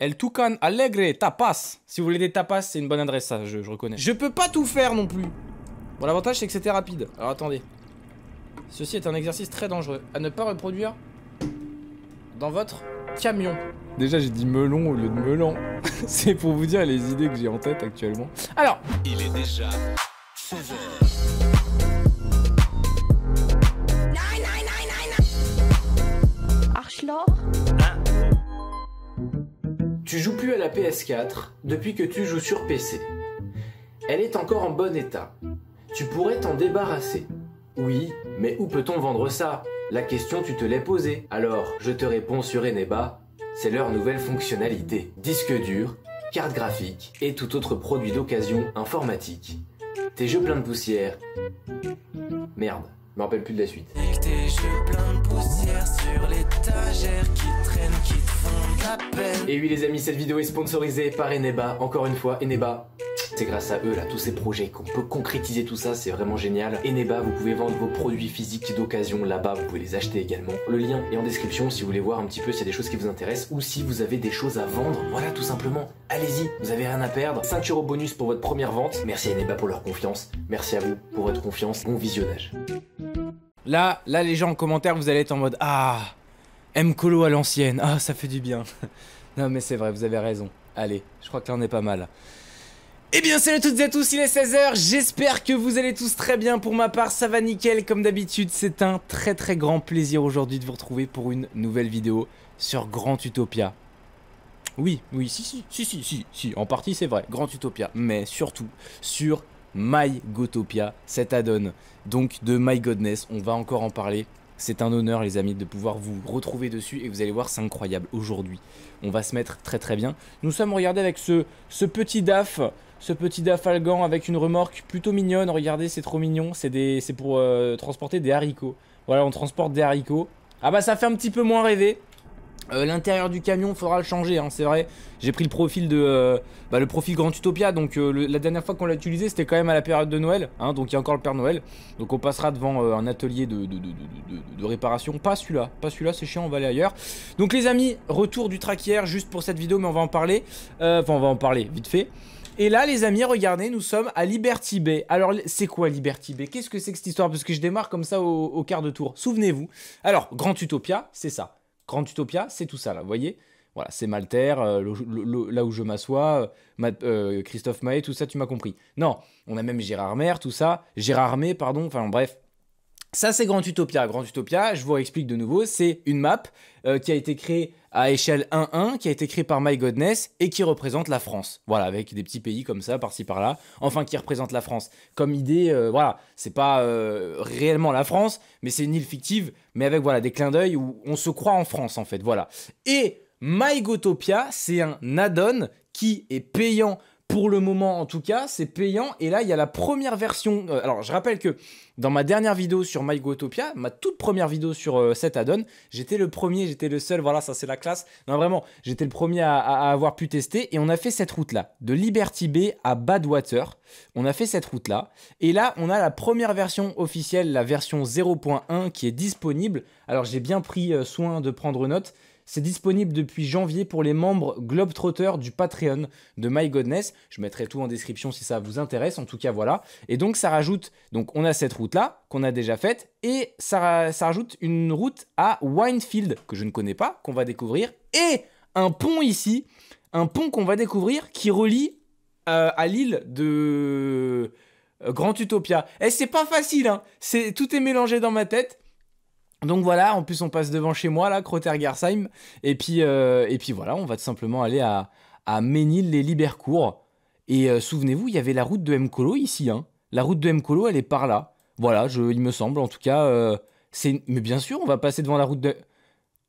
El Tucan Alegre Tapas. Si vous voulez des tapas, c'est une bonne adresse, ça, je, je reconnais. Je peux pas tout faire non plus. Bon, l'avantage, c'est que c'était rapide. Alors, attendez. Ceci est un exercice très dangereux. À ne pas reproduire dans votre camion. Déjà, j'ai dit melon au lieu de melon. c'est pour vous dire les idées que j'ai en tête actuellement. Alors, Il est déjà 16h. Arschloch. Tu joues plus à la PS4 depuis que tu joues sur PC. Elle est encore en bon état. Tu pourrais t'en débarrasser. Oui, mais où peut-on vendre ça? La question tu te l'es posée. Alors, je te réponds sur Eneba, c'est leur nouvelle fonctionnalité. Disque dur, carte graphique et tout autre produit d'occasion informatique. Tes jeux pleins de poussière. Merde, je me rappelle plus de la suite. Et oui les amis, cette vidéo est sponsorisée par Eneba. Encore une fois, Eneba. C'est grâce à eux là, tous ces projets qu'on peut concrétiser tout ça, c'est vraiment génial. Eneba, vous pouvez vendre vos produits physiques d'occasion là-bas, vous pouvez les acheter également. Le lien est en description si vous voulez voir un petit peu s'il y a des choses qui vous intéressent ou si vous avez des choses à vendre. Voilà tout simplement. Allez-y, vous avez rien à perdre. 5 euros bonus pour votre première vente. Merci à pour leur confiance. Merci à vous pour votre confiance. Bon visionnage. Là, là les gens en commentaire, vous allez être en mode Ah, M Colo à l'ancienne. Ah, ça fait du bien. non mais c'est vrai, vous avez raison. Allez, je crois que là on est pas mal. Eh bien salut à toutes et à tous, il est 16h, j'espère que vous allez tous très bien pour ma part, ça va nickel comme d'habitude, c'est un très très grand plaisir aujourd'hui de vous retrouver pour une nouvelle vidéo sur Grand Utopia. Oui, oui, si, si, si, si, si, en partie c'est vrai, Grand Utopia, mais surtout sur My Gotopia, cet add-on, donc de My Godness, on va encore en parler. C'est un honneur les amis de pouvoir vous retrouver dessus et vous allez voir c'est incroyable aujourd'hui. On va se mettre très très bien. Nous sommes regardez avec ce, ce petit DAF, ce petit DAF Algan avec une remorque plutôt mignonne. Regardez c'est trop mignon, c'est pour euh, transporter des haricots. Voilà on transporte des haricots. Ah bah ça fait un petit peu moins rêver. Euh, L'intérieur du camion, faudra le changer, hein, c'est vrai. J'ai pris le profil de, euh, bah, le profil Grand Utopia, donc la dernière fois qu'on l'a utilisé, c'était quand même à la période de Noël, hein, donc il y a encore le Père Noël. Donc on passera devant un atelier de, de, réparation. Pas celui-là, pas celui-là, c'est chiant, on va aller ailleurs. Donc les amis, retour du traquière juste pour cette vidéo, mais on va en parler. Enfin, on va en parler vite fait. Et là, les amis, regardez, nous sommes à Liberty Bay. Alors, c'est quoi Liberty Bay? Qu'est-ce que c'est que cette histoire? Parce que je démarre comme ça au, quart de tour. Souvenez-vous. Alors, Grand Utopia, c'est ça. Grand Utopia, c'est tout ça là, vous voyez? Voilà, c'est Malter, euh, là où je m'assois, euh, euh, Christophe Maé, tout ça, tu m'as compris. Non, on a même Gérard Mer, tout ça, Gérard May, pardon, enfin bref. Ça, c'est Grand Utopia. Grand Utopia, je vous explique de nouveau, c'est une map euh, qui a été créée à échelle 1-1, qui a été créée par My Godness et qui représente la France. Voilà, avec des petits pays comme ça, par-ci par-là. Enfin, qui représente la France. Comme idée, euh, voilà, c'est pas euh, réellement la France, mais c'est une île fictive, mais avec voilà des clins d'œil où on se croit en France en fait. Voilà. Et MyGotopia, c'est un add-on qui est payant pour le moment en tout cas, c'est payant. Et là, il y a la première version. euh, alors, je rappelle que dans ma dernière vidéo sur MyGotopia, ma toute première vidéo sur euh, cet add-on, j'étais le premier, j'étais le seul. Voilà, ça c'est la classe. Non, vraiment, j'étais le premier à, à- avoir pu tester. Et on a fait cette route-là, de Liberty Bay à Badwater. On a fait cette route-là. Et là, on a la première version officielle, la version 0.1 qui est disponible. Alors, j'ai bien pris euh, soin de prendre note. C'est disponible depuis janvier pour les membres Globetrotter du Patreon de My Godness. Je mettrai tout en description si ça vous intéresse. En tout cas, voilà. Et donc, ça rajoute. Donc, on a cette route-là qu'on a déjà faite. Et ça, ra- ça rajoute une route à Winefield que je ne connais pas, qu'on va découvrir. Et un pont ici. Un pont qu'on va découvrir qui relie euh, à l'île de euh, Grand Utopia. Et c'est pas facile, hein. Tout est mélangé dans ma tête. Donc voilà, en plus on passe devant chez moi là, Crotter-Gersheim, et puis euh, et puis voilà, on va tout simplement aller à à Ménil-les-Libercourt. Et euh, souvenez-vous, il y avait la route de Mkolo ici, hein. La route de Mkolo, elle est par là. Voilà, il me semble, en tout cas, euh. Mais bien sûr, on va passer devant la route de.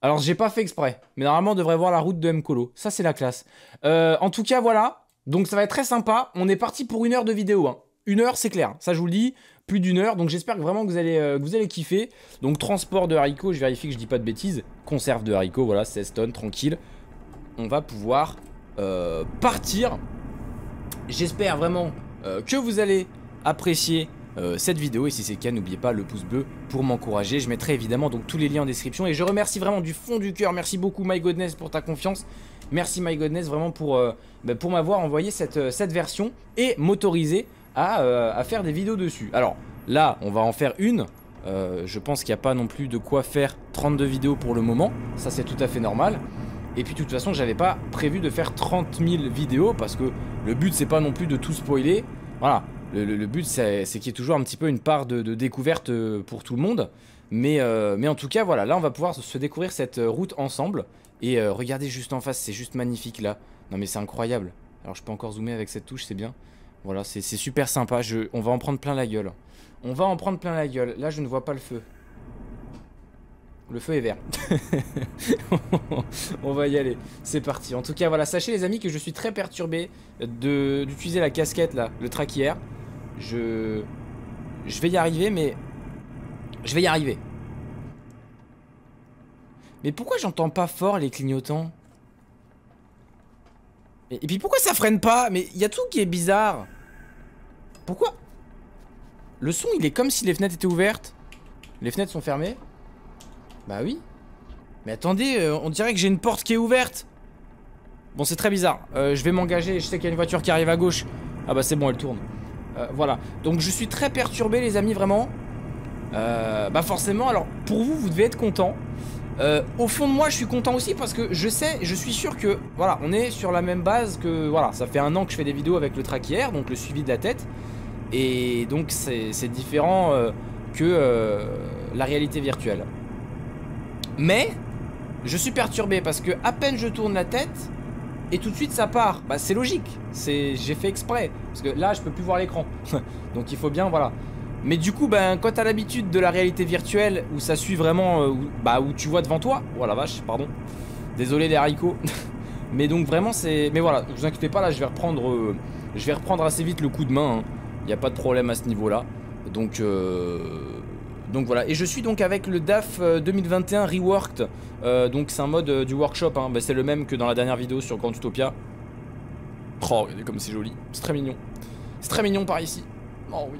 Alors j'ai pas fait exprès, mais normalement on devrait voir la route de Mkolo. Ça c'est la classe. En tout cas voilà, donc ça va être très sympa. On est parti pour une heure de vidéo. Hein. Une heure c'est clair, ça je vous le dis, plus d'une heure. Donc j'espère vraiment que vous allez, euh, que vous allez kiffer. Donc transport de haricots, je vérifie que je dis pas de bêtises. Conserve de haricots, voilà, 16 tonnes, tranquille. On va pouvoir euh, partir. J'espère vraiment euh, que vous allez apprécier cette vidéo et si c'est le cas n'oubliez pas le pouce bleu pour m'encourager je mettrai évidemment donc tous les liens en description et je remercie vraiment du fond du cœur merci beaucoup My Godness pour ta confiance Merci My Godness vraiment pour, bah, pour m'avoir envoyé cette, cette version et m'autoriser à, euh, à faire des vidéos dessus. Alors là, on va en faire une. Euh, je pense qu'il n'y a pas non plus de quoi faire 32 vidéos pour le moment. Ça, c'est tout à fait normal. Et puis, de toute façon, j'avais pas prévu de faire 30 000 vidéos parce que le but, c'est pas non plus de tout spoiler. Voilà. Le, but, c'est qu'il y ait toujours un petit peu une part de, découverte euh, pour tout le monde. Mais, en tout cas, voilà. Là, on va pouvoir se découvrir cette route ensemble. Et regardez juste en face, c'est juste magnifique là. Non, mais c'est incroyable. Alors, je peux encore zoomer avec cette touche, c'est bien. Voilà, c'est super sympa. On va en prendre plein la gueule. On va en prendre plein la gueule. Là, je ne vois pas le feu. Le feu est vert. On va y aller. C'est parti. En tout cas, voilà. Sachez, les amis, que je suis très perturbé d'utiliser la casquette, là, le traquière. Je... Je vais y arriver, mais... Je vais y arriver. Mais pourquoi j'entends pas fort les clignotants? Et, puis pourquoi ça freine pas Mais il y a tout qui est bizarre. Pourquoi Le son, il est comme si les fenêtres étaient ouvertes. Les fenêtres sont fermées Bah oui. Mais attendez, euh, on dirait que j'ai une porte qui est ouverte. Bon, c'est très bizarre. Euh, je vais m'engager. Je sais qu'il y a une voiture qui arrive à gauche. Ah bah c'est bon, elle tourne. Euh, voilà. Donc je suis très perturbé, les amis, vraiment. Bah forcément, alors pour vous, vous devez être content. Euh, au fond de moi, je suis content aussi parce que je sais, je suis sûr que voilà, on est sur la même base que voilà, ça fait un an que je fais des vidéos avec le traquière, donc le suivi de la tête, et donc c'est différent euh, que euh, la réalité virtuelle. Mais je suis perturbé parce que à peine je tourne la tête et tout de suite ça part. Bah c'est logique, c'est j'ai fait exprès parce que là je peux plus voir l'écran, donc il faut bien voilà. Mais du coup, ben, quand t'as l'habitude de la réalité virtuelle où ça suit vraiment, euh, où, bah, où tu vois devant toi, oh la vache, pardon, désolé les haricots, mais donc vraiment c'est, mais voilà, vous inquiétez pas là, je vais reprendre, euh, je vais reprendre assez vite le coup de main, il n'y a pas de problème à ce niveau-là, donc, euh, donc voilà, et je suis donc avec le DAF euh, 2021 Reworked, donc c'est un mode du workshop, hein. Bah, c'est le même que dans la dernière vidéo sur Grand Utopia. Oh, regardez comme c'est joli, c'est très mignon, c'est très mignon par ici, oh oui.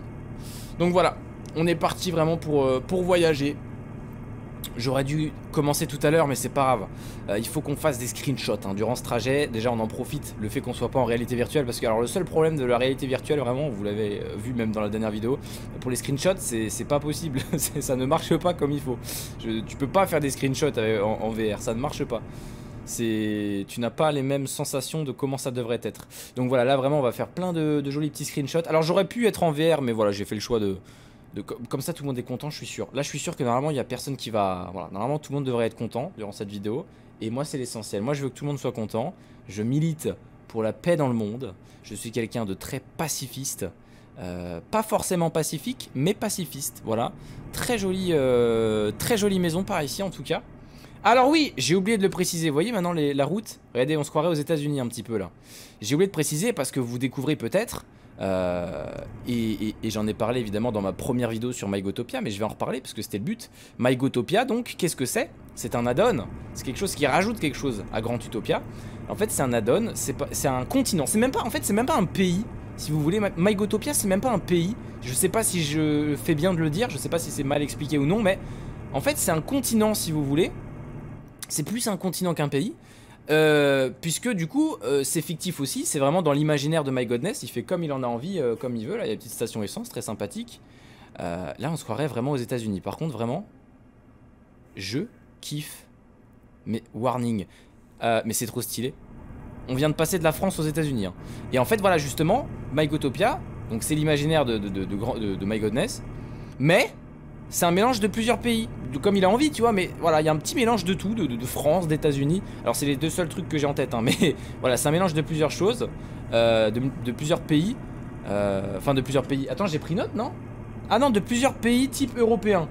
Donc voilà, on est parti vraiment pour, euh, pour voyager. J'aurais dû commencer tout à l'heure, mais c'est pas grave. Euh, il faut qu'on fasse des screenshots hein, durant ce trajet. Déjà, on en profite, le fait qu'on soit pas en réalité virtuelle, parce que alors le seul problème de la réalité virtuelle, vraiment, vous l'avez euh, vu même dans la dernière vidéo, pour les screenshots, c'est pas possible. Ça ne marche pas comme il faut. Tu peux pas faire des screenshots en VR, ça ne marche pas. C'est, tu n'as pas les mêmes sensations de comment ça devrait être. Donc voilà, là vraiment, on va faire plein de, de jolis petits screenshots. Alors j'aurais pu être en VR, mais voilà, j'ai fait le choix de, de com- comme ça, tout le monde est content, je suis sûr. Là, je suis sûr que normalement, il y a personne qui va, voilà, normalement, tout le monde devrait être content durant cette vidéo. Et moi, c'est l'essentiel. Moi, je veux que tout le monde soit content. Je milite pour la paix dans le monde. Je suis quelqu'un de très pacifiste. Euh, pas forcément pacifique, mais pacifiste. Voilà. Très jolie, euh, très jolie maison par ici en tout cas. Alors oui, j'ai oublié de le préciser. Vous voyez maintenant la route? Regardez, on se croirait aux États-Unis un petit peu là. J'ai oublié de préciser parce que vous découvrez peut-être. euh, et j'en ai parlé évidemment dans ma première vidéo sur MyGotopia, mais je vais en reparler parce que c'était le but. MyGotopia, donc, qu'est-ce que c'est? C'est un add-on. C'est quelque chose qui rajoute quelque chose à Grand Utopia. En fait, c'est un add-on. C'est un continent. C'est même pas. En fait, c'est même pas un pays. Si vous voulez, My- MyGotopia, c'est même pas un pays. Je sais pas si je fais bien de le dire. Je sais pas si c'est mal expliqué ou non, mais en fait, c'est un continent, si vous voulez. C'est plus un continent qu'un pays. Euh, puisque du coup, euh, c'est fictif aussi. C'est vraiment dans l'imaginaire de My Godness. Il fait comme il en a envie, euh, comme il veut. Là, il y a une petite station essence, très sympathique. Là, on se croirait vraiment aux États-Unis. Par contre, vraiment, je kiffe. Mais warning. Mais c'est trop stylé. On vient de passer de la France aux États-Unis. hein. Et en fait, voilà, justement, MyGotopia, donc c'est l'imaginaire de, de- de My Godness, mais c'est un mélange de plusieurs pays, comme il a envie, tu vois, mais voilà, il y a un petit mélange de tout, de, France, d'États-Unis. Alors, c'est les deux seuls trucs que j'ai en tête, hein, mais voilà, c'est un mélange de plusieurs choses, euh, de, plusieurs pays, euh, enfin, de plusieurs pays. Attends, j'ai pris note, non? Ah non, de plusieurs pays type européen.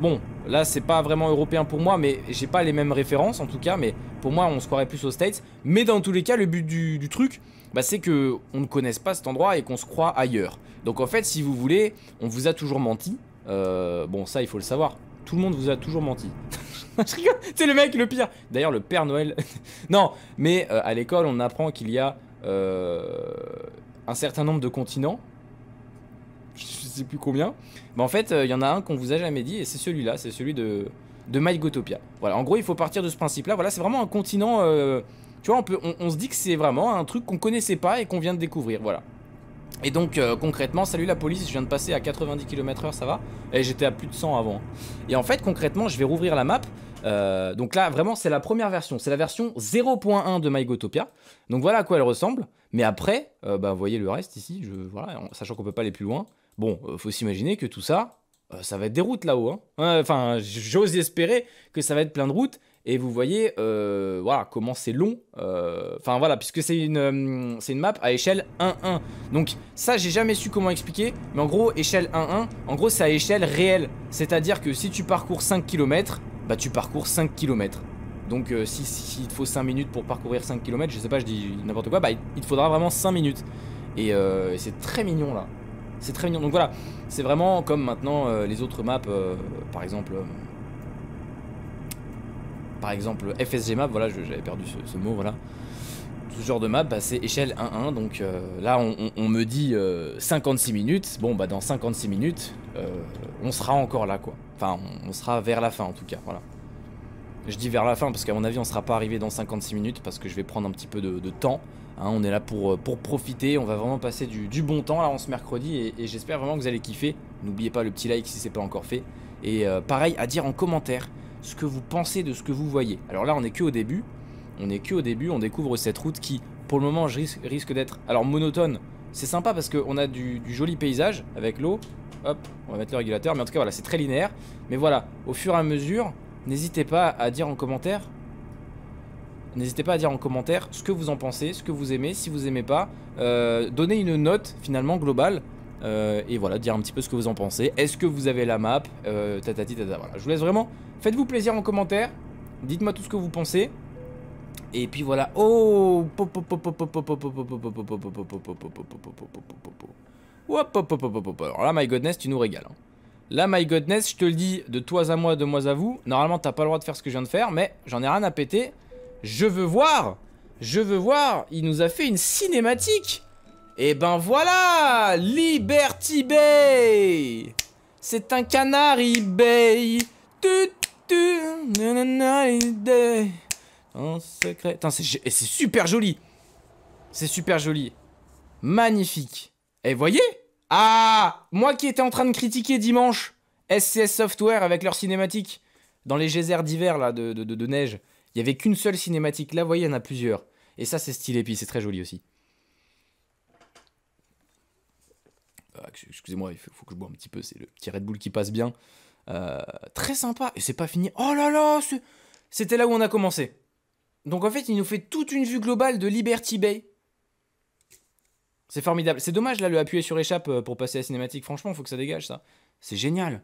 Bon, là c'est pas vraiment européen pour moi, mais j'ai pas les mêmes références en tout cas, mais pour moi on se croirait plus aux States. Mais dans tous les cas, le but du, du truc, bah, c'est que on ne connaisse pas cet endroit et qu'on se croit ailleurs. Donc en fait, si vous voulez, on vous a toujours menti. Euh, bon, ça il faut le savoir. Tout le monde vous a toujours menti. C'est le mec le pire. D'ailleurs, le Père Noël. non, mais euh, à l'école, on apprend qu'il y a euh, un certain nombre de continents. Je sais plus combien. Mais en fait, il y en a un qu'on vous a jamais dit et c'est celui-là, c'est celui de, de MyGotopia. Voilà, en gros, il faut partir de ce principe-là. Voilà, c'est vraiment un continent Tu vois, on, peut, on, on se dit que c'est vraiment un truc qu'on connaissait pas et qu'on vient de découvrir, voilà. Et donc euh, concrètement, salut la police, je viens de passer à 90 km/h, ça va? Et j'étais à plus de 100 avant. Et en fait, concrètement, je vais rouvrir la map. Euh, donc là, vraiment, c'est la première version. C'est la version 0.1 de MyGotopia. Donc voilà à quoi elle ressemble. Mais après, euh, bah, vous voyez le reste ici, sachant qu'on peut pas aller plus loin. Bon, faut s'imaginer que tout ça, ça va être des routes là-haut. hein. Enfin, j'ose espérer que ça va être plein de routes. Et vous voyez, euh, voilà, comment c'est long. Euh, Enfin voilà, puisque c'est une, euh, une map à échelle 1-1. Donc ça, j'ai jamais su comment expliquer. Mais en gros, échelle 1-1, en gros, c'est à échelle réelle. C'est-à-dire que si tu parcours 5 km, bah tu parcours 5 km. Donc si, te faut 5 minutes pour parcourir 5 km, je sais pas, je dis n'importe quoi, bah il il te faudra vraiment 5 minutes. Et c'est très mignon là. C'est très mignon. Donc voilà, c'est vraiment comme maintenant les autres maps, par exemple. Euh, par exemple FSG map, voilà, j'avais perdu ce, mot, voilà. Ce genre de map, bah, c'est échelle 1-1, donc euh, là on, me dit euh, 56 minutes, bon bah dans 56 minutes, euh, on sera encore là quoi. Enfin, on, sera vers la fin en tout cas, voilà. Je dis vers la fin parce qu'à mon avis on sera pas arrivé dans 56 minutes parce que je vais prendre un petit peu de, temps. hein. on est là pour, euh, profiter, on va vraiment passer du, bon temps là en ce mercredi et, j'espère vraiment que vous allez kiffer. N'oubliez pas le petit like si c'est pas encore fait. Et euh, pareil à dire en commentaire ce que vous pensez de ce que vous voyez. Alors là on est que au début, on est que au début, on découvre cette route qui pour le moment risque, d'être alors monotone. C'est sympa parce qu'on a du, joli paysage avec l'eau. Hop, on va mettre le régulateur, mais en tout cas voilà c'est très linéaire. Mais voilà, au fur et à mesure, n'hésitez pas à dire en commentaire. N'hésitez pas à dire en commentaire ce que vous en pensez, ce que vous aimez, si vous aimez pas. Euh, donnez une note finalement globale. euh, et voilà, dire un petit peu ce que vous en pensez. Est-ce que vous avez la map euh, tata. Voilà, je vous laisse vraiment. Faites-vous plaisir en commentaire. Dites-moi tout ce que vous pensez. Et puis voilà. Oh Alors là, my godness, tu nous régales. hein. Là, my godness, je te le dis de toi à moi, de moi à vous. Normalement, t'as pas le droit de faire ce que je viens de faire, mais j'en ai rien à péter. Je veux voir Je veux voir Il nous a fait une cinématique Et ben voilà Liberty Bay C'est un canard eBay tu, tu, nanana, idée. En secret. C'est super joli. C'est super joli. Magnifique. Et voyez? Ah Moi qui étais en train de critiquer dimanche SCS Software avec leur cinématique dans les geysers d'hiver là de, neige. Il y avait qu'une seule cinématique. Là, vous voyez, il y en a plusieurs. Et ça, c'est stylé. Puis c'est très joli aussi. Ah, ex- Excusez-moi, il faut que je bois un petit peu. C'est le petit Red Bull qui passe bien. Euh, très sympa. Et c'est pas fini. Oh là là C'était là où on a commencé. Donc en fait, il nous fait toute une vue globale de Liberty Bay. C'est formidable. C'est dommage là le appuyer sur échappe euh, pour passer à la cinématique. Franchement, faut que ça dégage ça. C'est génial.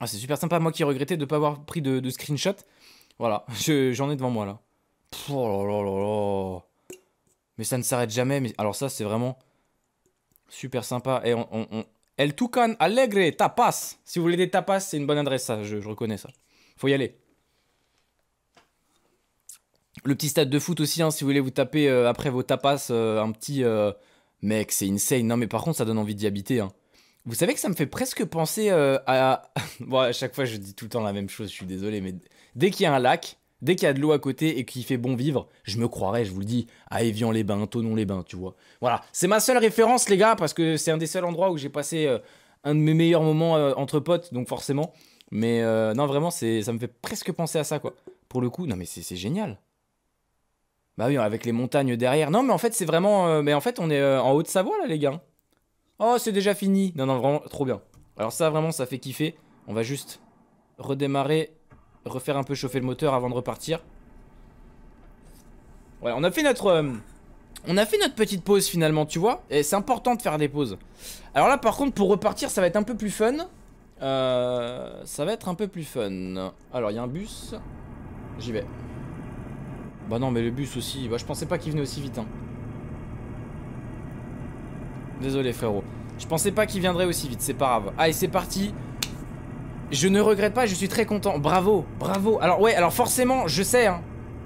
Ah, c'est super sympa. Moi qui regrettais de ne pas avoir pris de, screenshot. Voilà, je- j'en ai devant moi là. Oh là là là là. Mais ça ne s'arrête jamais. Mais alors ça, c'est vraiment super sympa. Et on- El Tucan Alegre Tapas. Si vous voulez des tapas, c'est une bonne adresse. Ça, je, reconnais ça. Faut y aller. Le petit stade de foot aussi, hein, si vous voulez vous taper euh, après vos tapas, euh, un petit. euh, Mec, c'est insane. Non, mais par contre, ça donne envie d'y habiter. hein. Vous savez que ça me fait presque penser à. bon, à chaque fois, je dis tout le temps la même chose, je suis désolé, mais dès qu'il y a un lac, dès qu'il y a de l'eau à côté et qu'il fait bon vivre, je me croirais, je vous le dis, à Évian-les-Bains, Tonon-les-Bains, tu vois. Voilà, c'est ma seule référence, les gars, parce que c'est un des seuls endroits où j'ai passé euh, un de mes meilleurs moments euh, entre potes, donc forcément. Mais euh, non, vraiment, ça me fait presque penser à ça, quoi. Pour le coup, non, mais c'est, génial. Bah oui, avec les montagnes derrière. Non, mais en fait, c'est vraiment. mais en fait, on est en Haute-Savoie, là, les gars. Oh, c'est déjà fini. Non, non, vraiment, trop bien. Alors, ça, vraiment, ça fait kiffer. On va juste redémarrer, refaire un peu chauffer le moteur avant de repartir. Ouais, on a fait notre. euh, on a fait notre petite pause finalement, tu vois. Et c'est important de faire des pauses. Alors là, par contre, pour repartir, ça va être un peu plus fun. Euh, ça va être un peu plus fun. Alors, il y a un bus. J'y vais. Bah non, mais le bus aussi. Bah, je pensais pas qu'il venait aussi vite. hein. Désolé, frérot. Je pensais pas qu'il viendrait aussi vite. C'est pas grave. Allez, c'est parti. Je ne regrette pas. Je suis très content. Bravo, bravo. Alors ouais, alors forcément, je sais. Hein,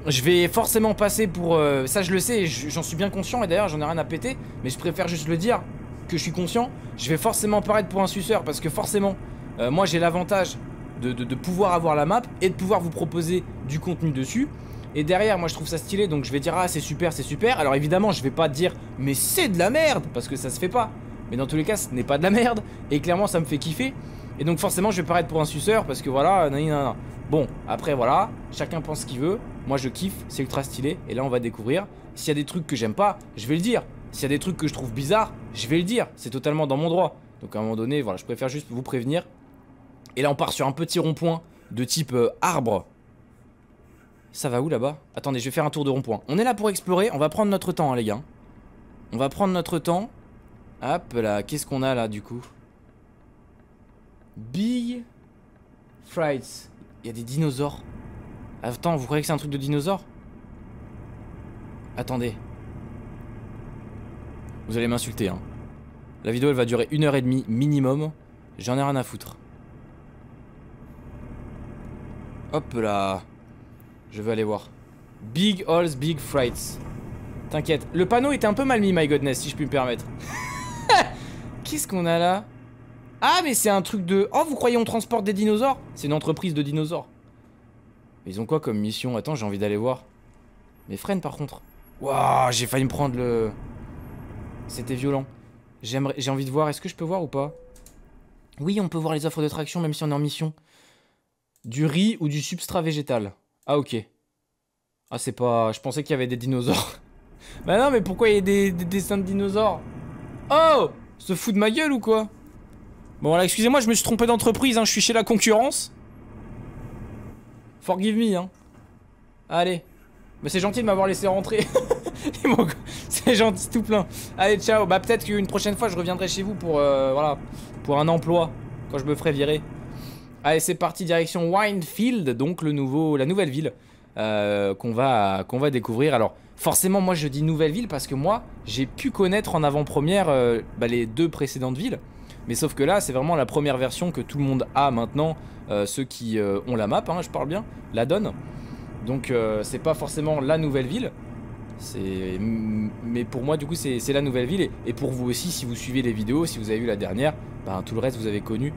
je vais forcément passer pour. euh, ça, je le sais. je- J'en suis bien conscient. Et d'ailleurs, j'en ai rien à péter. Mais je préfère juste le dire que je suis conscient. Je vais forcément paraître pour un suceur parce que forcément, euh, moi, j'ai l'avantage de, de- de pouvoir avoir la map et de pouvoir vous proposer du contenu dessus. Et derrière, moi je trouve ça stylé, donc je vais dire ah c'est super, c'est super. Alors évidemment, je vais pas dire mais c'est de la merde parce que ça se fait pas. Mais dans tous les cas, ce n'est pas de la merde et clairement ça me fait kiffer. Et donc forcément, je vais paraître pour un suceur parce que voilà, nan, nan. Bon, après voilà, chacun pense ce qu'il veut. Moi je kiffe, c'est ultra stylé. Et là, on va découvrir. S'il y a des trucs que j'aime pas, je vais le dire. S'il y a des trucs que je trouve bizarres, je vais le dire. C'est totalement dans mon droit. Donc à un moment donné, voilà, je préfère juste vous prévenir. Et là, on part sur un petit rond-point de type euh, arbre. Ça va où là-bas? Attendez, je vais faire un tour de rond-point. On est là pour explorer, on va prendre notre temps, hein, les gars. On va prendre notre temps. Hop là, qu'est-ce qu'on a là du coup? Big Frights. Il y a des dinosaures. Attends, vous croyez que c'est un truc de dinosaure? Attendez. Vous allez m'insulter, hein. La vidéo, elle va durer une heure et demie minimum. J'en ai rien à foutre. Hop là. Je veux aller voir. Big Halls, Big Frights. T'inquiète. Le panneau était un peu mal mis, my godness, si je puis me permettre. Qu'est-ce qu'on a là Ah, mais c'est un truc de... Oh, vous croyez on transporte des dinosaures C'est une entreprise de dinosaures. Mais ils ont quoi comme mission? Attends, j'ai envie d'aller voir. Mais freine par contre. Waouh, j'ai failli me prendre le... C'était violent. J'ai envie de voir, est-ce que je peux voir ou pas? Oui, on peut voir les offres de traction même si on est en mission. Du riz ou du substrat végétal? Ah ok. Ah c'est pas... Je pensais qu'il y avait des dinosaures. bah non mais pourquoi il y a des dessins de dinosaures? Oh Se fout de ma gueule ou quoi Bon voilà, excusez-moi, je me suis trompé d'entreprise, hein, je suis chez la concurrence. Forgive me, hein. Allez. Mais c'est gentil de m'avoir laissé rentrer. C'est gentil tout plein. Allez, ciao. Bah peut-être qu'une prochaine fois, je reviendrai chez vous pour, euh, pour un emploi, quand je me ferai virer. Allez, c'est parti, direction Winefield, donc le nouveau, la nouvelle ville euh, qu'on va, qu'on va découvrir. Alors, forcément, moi je dis nouvelle ville parce que moi, j'ai pu connaître en avant-première euh, bah, les deux précédentes villes. Mais sauf que là, c'est vraiment la première version que tout le monde a maintenant, euh, ceux qui euh, ont la map, hein, je parle bien, la donne. Donc, c'est pas forcément la nouvelle ville. Mais pour moi, du coup, c'est la nouvelle ville. Et, pour vous aussi, si vous suivez les vidéos, si vous avez vu la dernière, ben, tout le reste, vous avez connu.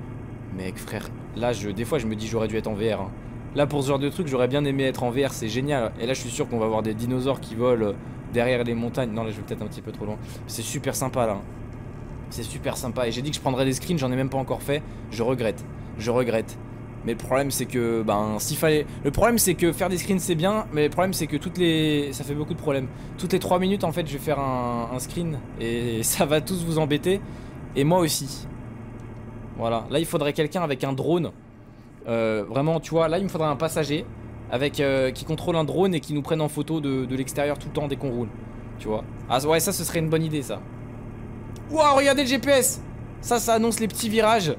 Mec, frère, là, des fois, je me dis, j'aurais dû être en VR. hein. Là, pour ce genre de truc, j'aurais bien aimé être en VR, c'est génial. Et là, je suis sûr qu'on va avoir des dinosaures qui volent derrière les montagnes. Non, là, je vais peut-être un petit peu trop loin. C'est super sympa, là. C'est super sympa. Et j'ai dit que je prendrais des screens, j'en ai même pas encore fait. Je regrette. Je regrette. Mais le problème, c'est que, ben, s'il fallait. Le problème, c'est que faire des screens, c'est bien. Mais le problème, c'est que toutes les. Ça fait beaucoup de problèmes. Toutes les 3 minutes, en fait, je vais faire un screen. Et ça va tous vous embêter. Et moi aussi. Voilà. Là, il faudrait quelqu'un avec un drone. Euh, vraiment, tu vois, là, il me faudrait un passager. Avec, euh, qui contrôle un drone et qui nous prenne en photo de, l'extérieur tout le temps dès qu'on roule. Tu vois. Ah, ouais, ça, ce serait une bonne idée, ça. Waouh, regardez le GPS Ça, ça annonce les petits virages.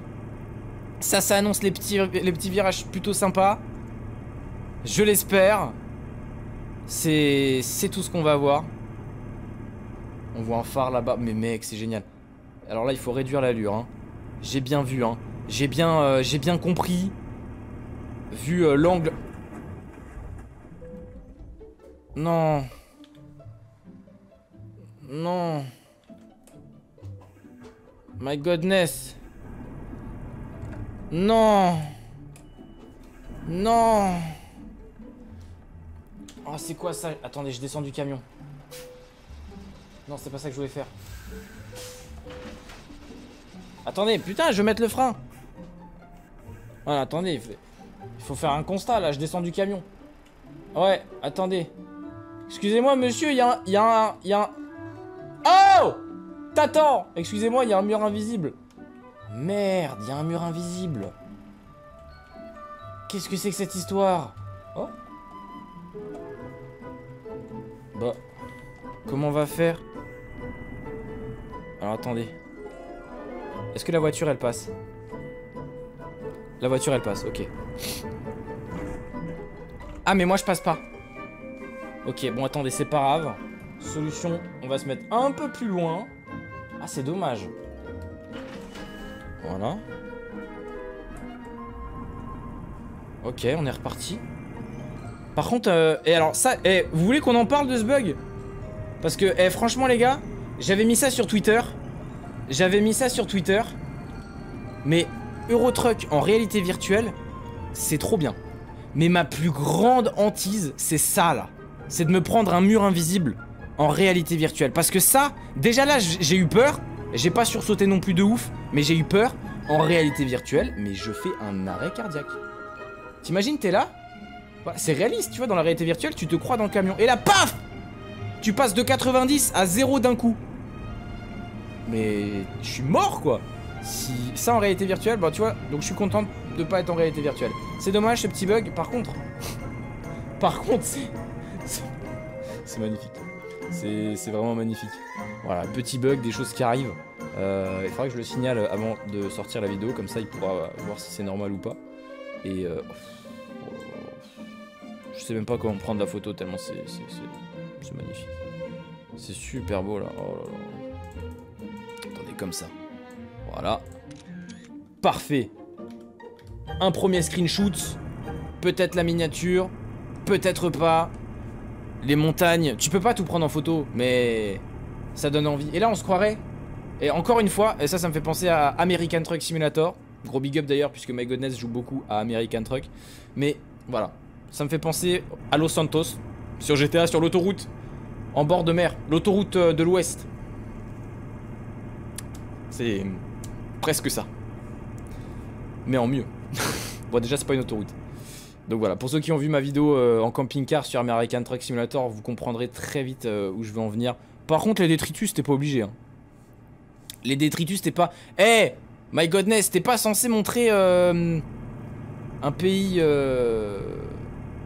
Ça, ça annonce les petits, les petits virages plutôt sympas. Je l'espère. C'est tout ce qu'on va voir. On voit un phare là-bas. Mais mec, c'est génial. Alors là, il faut réduire l'allure. Hein. J'ai bien vu. Hein. J'ai bien, euh, j'ai bien compris. Vu euh, l'angle. Non. Non. My godness. Non. Non. Oh, c'est quoi ça? Attendez, je descends du camion. Non, c'est pas ça que je voulais faire. Attendez, putain, je vais mettre le frein. Voilà, attendez. Il faut- faire un constat là, je descends du camion. Ouais, attendez. Excusez-moi, monsieur, il y a un. Il un. Y a un. Oh T'attends Excusez-moi, il y a un mur invisible. Merde, il y a un mur invisible. Qu'est-ce que c'est que cette histoire? Oh Bah, comment on va faire? Alors attendez. Est-ce que la voiture elle passe? La voiture elle passe, ok. Ah mais moi je passe pas. Ok, bon attendez, c'est pas grave. Solution, on va se mettre un peu plus loin. Ah c'est dommage. Voilà. Ok, on est reparti. Par contre, euh, et alors ça, eh, vous voulez qu'on en parle de ce bug? Parce que, eh, franchement les gars, j'avais mis ça sur Twitter. J'avais mis ça sur Twitter. Mais Eurotruck en réalité virtuelle, c'est trop bien. Mais ma plus grande hantise, c'est ça là. C'est de me prendre un mur invisible en réalité virtuelle. Parce que ça, déjà là, j'ai eu peur. J'ai pas sursauté non plus de ouf, mais j'ai eu peur en réalité virtuelle. Mais je fais un arrêt cardiaque. T'imagines, t'es là? Voilà, C'est réaliste, tu vois, dans la réalité virtuelle, tu te crois dans le camion. Et là, paf Tu passes de 90 à 0 d'un coup. Mais je suis mort quoi. Si ça en réalité virtuelle, bah tu vois, donc je suis content de pas être en réalité virtuelle. C'est dommage ce petit bug. Par contre, par contre, c'est c'est- magnifique. C'est vraiment magnifique. Voilà, petit bug, des choses qui arrivent. Euh, il faudra que je le signale avant de sortir la vidéo, comme ça il pourra voir si c'est normal ou pas. Et euh, je sais même pas comment prendre la photo tellement c'est magnifique. C'est super beau là. Oh. Attendez, comme ça. Voilà. Parfait. Un premier screenshot. Peut-être la miniature. Peut-être pas. Les montagnes. Tu peux pas tout prendre en photo, mais ça donne envie. Et là, on se croirait. Et encore une fois, et ça, ça me fait penser à American Truck Simulator. Gros big up d'ailleurs, puisque My Godness joue beaucoup à American Truck. Mais voilà. Ça me fait penser à Los Santos. Sur GTA, sur l'autoroute. En bord de mer. L'autoroute euh, de l'ouest. C'est presque ça. Mais en mieux. bon, déjà, c'est pas une autoroute. Donc voilà, pour ceux qui ont vu ma vidéo euh, en camping-car sur American Truck Simulator, vous comprendrez très vite euh, où je veux en venir. Par contre, les détritus, t'es pas obligé. hein. Les détritus, t'es pas. Eh My godness, t'es pas censé montrer euh, un pays.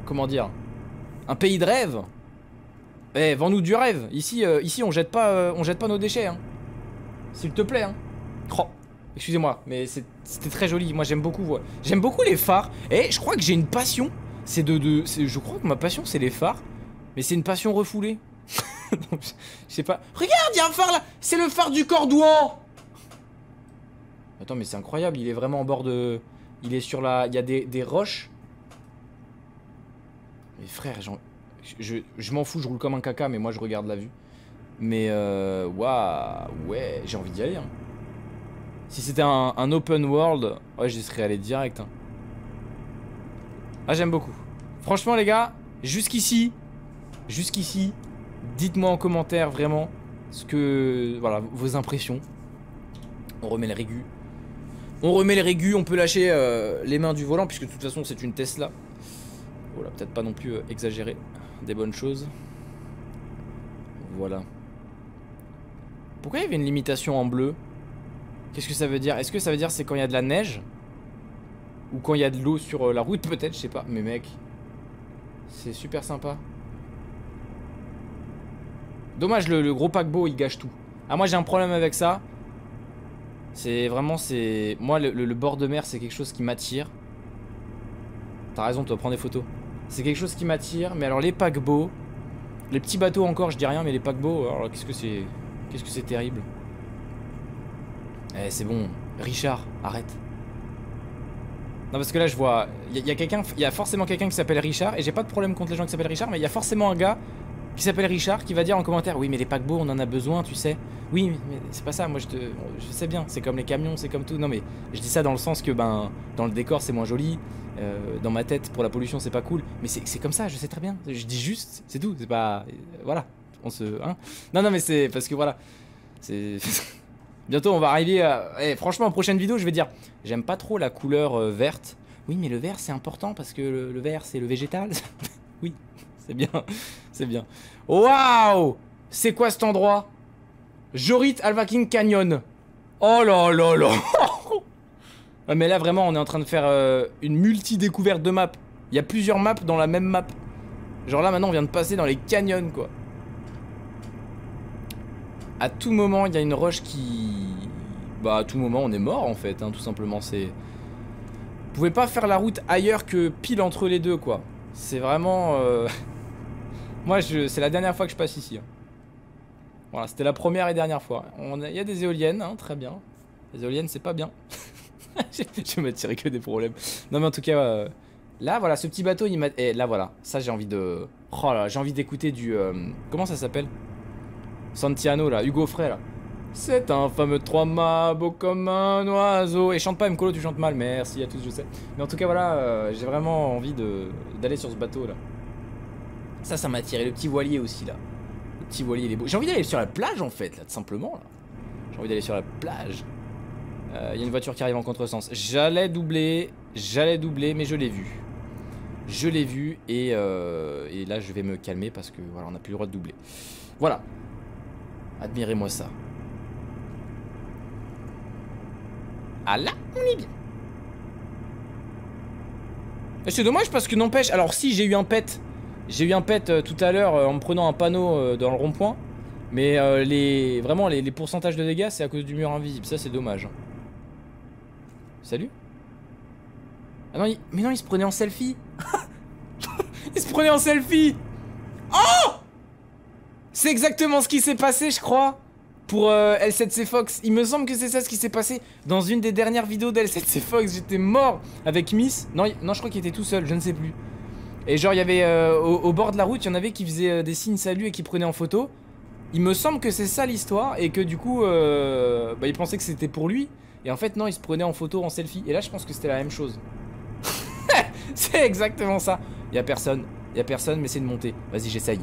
comment dire Un pays de rêve? Eh, vends-nous du rêve. Ici, ici on jette pas, on jette pas nos déchets. Hein. S'il te plaît, hein. Oh, excusez-moi, mais c'était très joli. Moi, j'aime beaucoup. J'aime beaucoup les phares. Et je crois que j'ai une passion. C'est de, je crois que ma passion, c'est les phares. Mais c'est une passion refoulée. Je sais pas. Regarde, il y a un phare là. C'est le phare du Cordouan. Attends, mais c'est incroyable. Il est vraiment en bord de. Il est sur la. Il y a des, roches. Mais frère, je m'en fous. Je roule comme un caca, mais moi, je regarde la vue. Mais euh, waouh, ouais, j'ai envie d'y aller. hein. Si c'était un, open world, ouais, j'y serais allé direct. hein. Ah, j'aime beaucoup. Franchement, les gars, jusqu'ici, jusqu'ici, dites-moi en commentaire vraiment ce que, voilà, vos impressions. On remet le régu. On remet le régu, on peut lâcher euh, les mains du volant puisque de toute façon c'est une Tesla. Voilà, peut-être pas non plus euh, exagérer des bonnes choses. Voilà. Pourquoi il y avait une limitation en bleu? Qu'est-ce que ça veut dire? Est-ce que ça veut dire c'est quand il y a de la neige? Ou quand il y a de l'eau sur euh, la route peut-être, je sais pas. Mais mec, c'est super sympa. Dommage le, gros paquebot il gâche tout. Ah moi j'ai un problème avec ça. C'est vraiment c'est moi le bord de mer c'est quelque chose qui m'attire. T'as raison toi prends des photos. C'est quelque chose qui m'attire. Mais alors les paquebots, les petits bateaux encore je dis rien mais les paquebots alors qu'est-ce que c'est qu'est-ce que c'est terrible? Eh c'est bon. Richard arrête. Non parce que là je vois il y, a- quelqu'un il y a forcément quelqu'un qui s'appelle Richard et j'ai pas de problème contre les gens qui s'appellent Richard mais il y a forcément un gars qui s'appelle Richard qui va dire en commentaire oui mais les paquebots on en a besoin tu sais. Oui mais, c'est pas ça moi je te je sais bien c'est comme les camions c'est comme tout. Non mais je dis ça dans le sens que ben dans le décor c'est moins joli euh, dans ma tête pour la pollution c'est pas cool. Mais c'est c'est comme ça je sais très bien. Je dis juste c'est tout c'est pas euh, voilà. On se hein. Non non mais c'est parce que voilà c'est bientôt on va arriver à eh, franchement en prochaine vidéo je vais dire j'aime pas trop la couleur euh, verte oui mais le vert c'est important parce que le, vert c'est le végétal oui c'est bien c'est bien. Waouh C'est quoi cet endroit? Jorit Alvaking Canyon. Oh là là là Mais là vraiment on est en train de faire euh, une multi-découverte de maps. Il y a plusieurs maps dans la même map. Genre là maintenant on vient de passer dans les canyons quoi. À tout moment il y a une roche qui... Bah à tout moment on est mort en fait, hein, tout simplement c'est... Vous pouvez pas faire la route ailleurs que pile entre les deux quoi. C'est vraiment... euh, Moi, je, c'est la dernière fois que je passe ici. hein. Voilà, c'était la première et dernière fois. On Il y a des éoliennes, hein, très bien. Les éoliennes, c'est pas bien. je vais m'attirer que des problèmes. Non, mais en tout cas, euh, là, voilà, ce petit bateau, il m'a. Et là, voilà, ça, j'ai envie de. Oh là, j'ai envie d'écouter du. euh, Comment ça s'appelle? Santiano, là, Hugo Frey, là. C'est un fameux trois mâts, beau comme un oiseau. Et chante pas, Mkolo, tu chantes mal. Merci à tous, je sais. Mais en tout cas, voilà, euh, j'ai vraiment envie d'aller sur ce bateau là. Ça, ça m'a attiré. Le petit voilier aussi là. Le petit voilier, il est beau. J'ai envie d'aller sur la plage en fait, là, tout simplement. J'ai envie d'aller sur la plage. Euh, Il y a une voiture qui arrive en contresens. J'allais doubler, j'allais doubler, mais je l'ai vu. Je l'ai vu et, euh, et là je vais me calmer parce que voilà, on n'a plus le droit de doubler. Voilà. Admirez-moi ça. Ah là, on est bien. C'est dommage parce que n'empêche. Alors si j'ai eu un pet, j'ai eu un pet euh, tout à l'heure euh, en me prenant un panneau euh, dans le rond-point. Mais les vraiment les, les pourcentages de dégâts c'est à cause du mur invisible. Ça c'est dommage. Salut. Ah non, il- mais non, il se prenait en selfie. il se prenait en selfie. Oh C'est exactement ce qui s'est passé, je crois. Pour euh, L7C Fox. Il me semble que c'est ça ce qui s'est passé. Dans une des dernières vidéos d'L7C Fox, j'étais mort avec Miss. Non, non, je crois qu'il était tout seul, je ne sais plus. Et genre, il y avait euh, au, bord de la route, il y en avait qui faisaient euh, des signes salut et qui prenaient en photo. Il me semble que c'est ça l'histoire et que du coup, euh, bah, il pensait que c'était pour lui. Et en fait, non, il se prenait en photo, en selfie. Et là, je pense que c'était la même chose. c'est exactement ça. Il y a personne. Il y a personne, mais c'est de monter. Vas-y, j'essaye.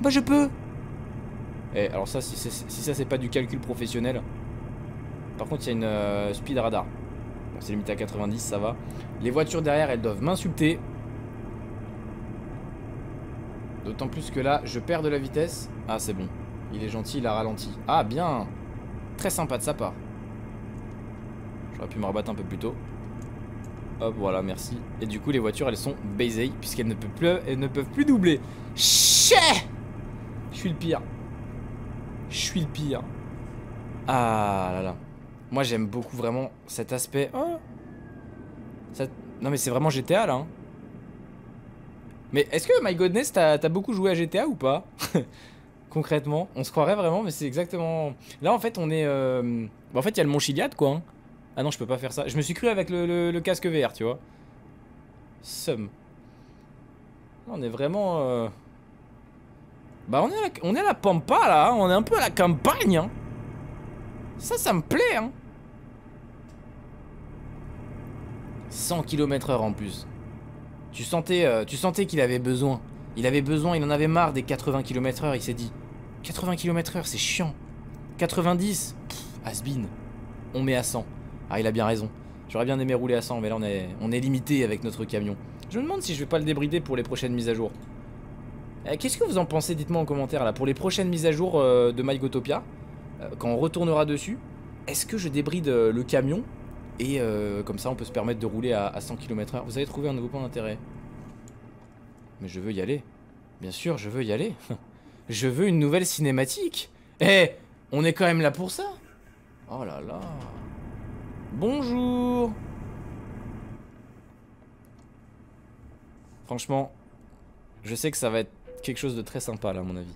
Bah, je peux. Eh, alors ça, si, si ça, c'est pas du calcul professionnel. Par contre, il y a une euh, speed radar. Bon, c'est limité à 90, ça va. Les voitures derrière, elles doivent m'insulter. D'autant plus que là, je perds de la vitesse. Ah, c'est bon. Il est gentil, il a ralenti. Ah, bien. Très sympa de sa part. J'aurais pu me rabattre un peu plus tôt. Hop, voilà, merci. Et du coup, les voitures, elles sont baisées puisqu'elles ne peuvent plus, ne peuvent plus doubler. Je suis le pire. Je suis le pire. Ah là là. Moi, j'aime beaucoup vraiment cet aspect. Oh. Ça- Non, mais c'est vraiment GTA là. hein. Mais est-ce que, my goodness, t'as beaucoup joué à GTA ou pas? Concrètement, on se croirait vraiment, mais c'est exactement. Là, en fait, on est. euh, bah, en fait, il y a le Mont Chiliad, quoi. hein. Ah non, je peux pas faire ça. Je me suis cru avec le, le- le casque VR, tu vois. Somme. On est vraiment. euh, Bah, on est, à la... on est la pampa là. hein. On est un peu à la campagne. hein. Ça, ça me plaît. Hein. 100 km/h en plus. Tu sentais, euh, sentais qu'il avait besoin. Il avait besoin, il en avait marre des 80 km/h. Il s'est dit 80 km/h, c'est chiant. 90, pff, has-been. On met à 100. Ah, il a bien raison. J'aurais bien aimé rouler à 100, mais là on est, on est limité avec notre camion. Je me demande si je vais pas le débrider pour les prochaines mises à jour. Euh, Qu'est-ce que vous en pensez Dites-moi en commentaire là. Pour les prochaines mises à jour euh, de MyGotopia, euh, quand on retournera dessus, est-ce que je débride le camion et comme ça on peut se permettre de rouler à, à 100 km/h Vous avez trouvé un nouveau point d'intérêt? Mais je veux y aller. Bien sûr, je veux y aller. je veux une nouvelle cinématique. Eh, on est quand même là pour ça. Oh là là. Bonjour. Franchement, je sais que ça va être quelque chose de très sympa là à mon avis.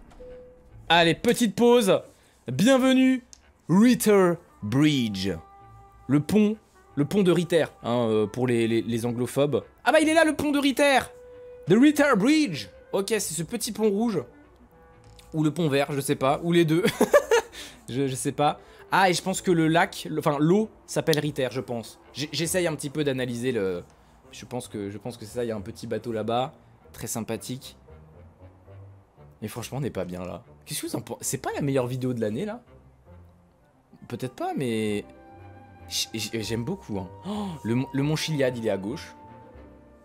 Allez, petite pause. Bienvenue, Ritter Bridge. Le pont, le pont de Ritter, hein, euh, pour les, anglophobes. Ah bah il est là le pont de Ritter The Ritter Bridge Ok, c'est ce petit pont rouge. Ou le pont vert, je sais pas. Ou les deux. je, sais pas. Ah, et je pense que le lac, enfin l'eau, s'appelle Ritter, je pense. J'essaye un petit peu d'analyser le... Je pense que, je pense que c'est ça, il y a un petit bateau là-bas. Très sympathique. Mais franchement, on n'est pas bien là. Qu'est-ce que vous en pensez C'est pas la meilleure vidéo de l'année là? Peut-être pas, mais... J'aime beaucoup. Hein. Oh, le, mont- le mont Chiliad, il est à gauche.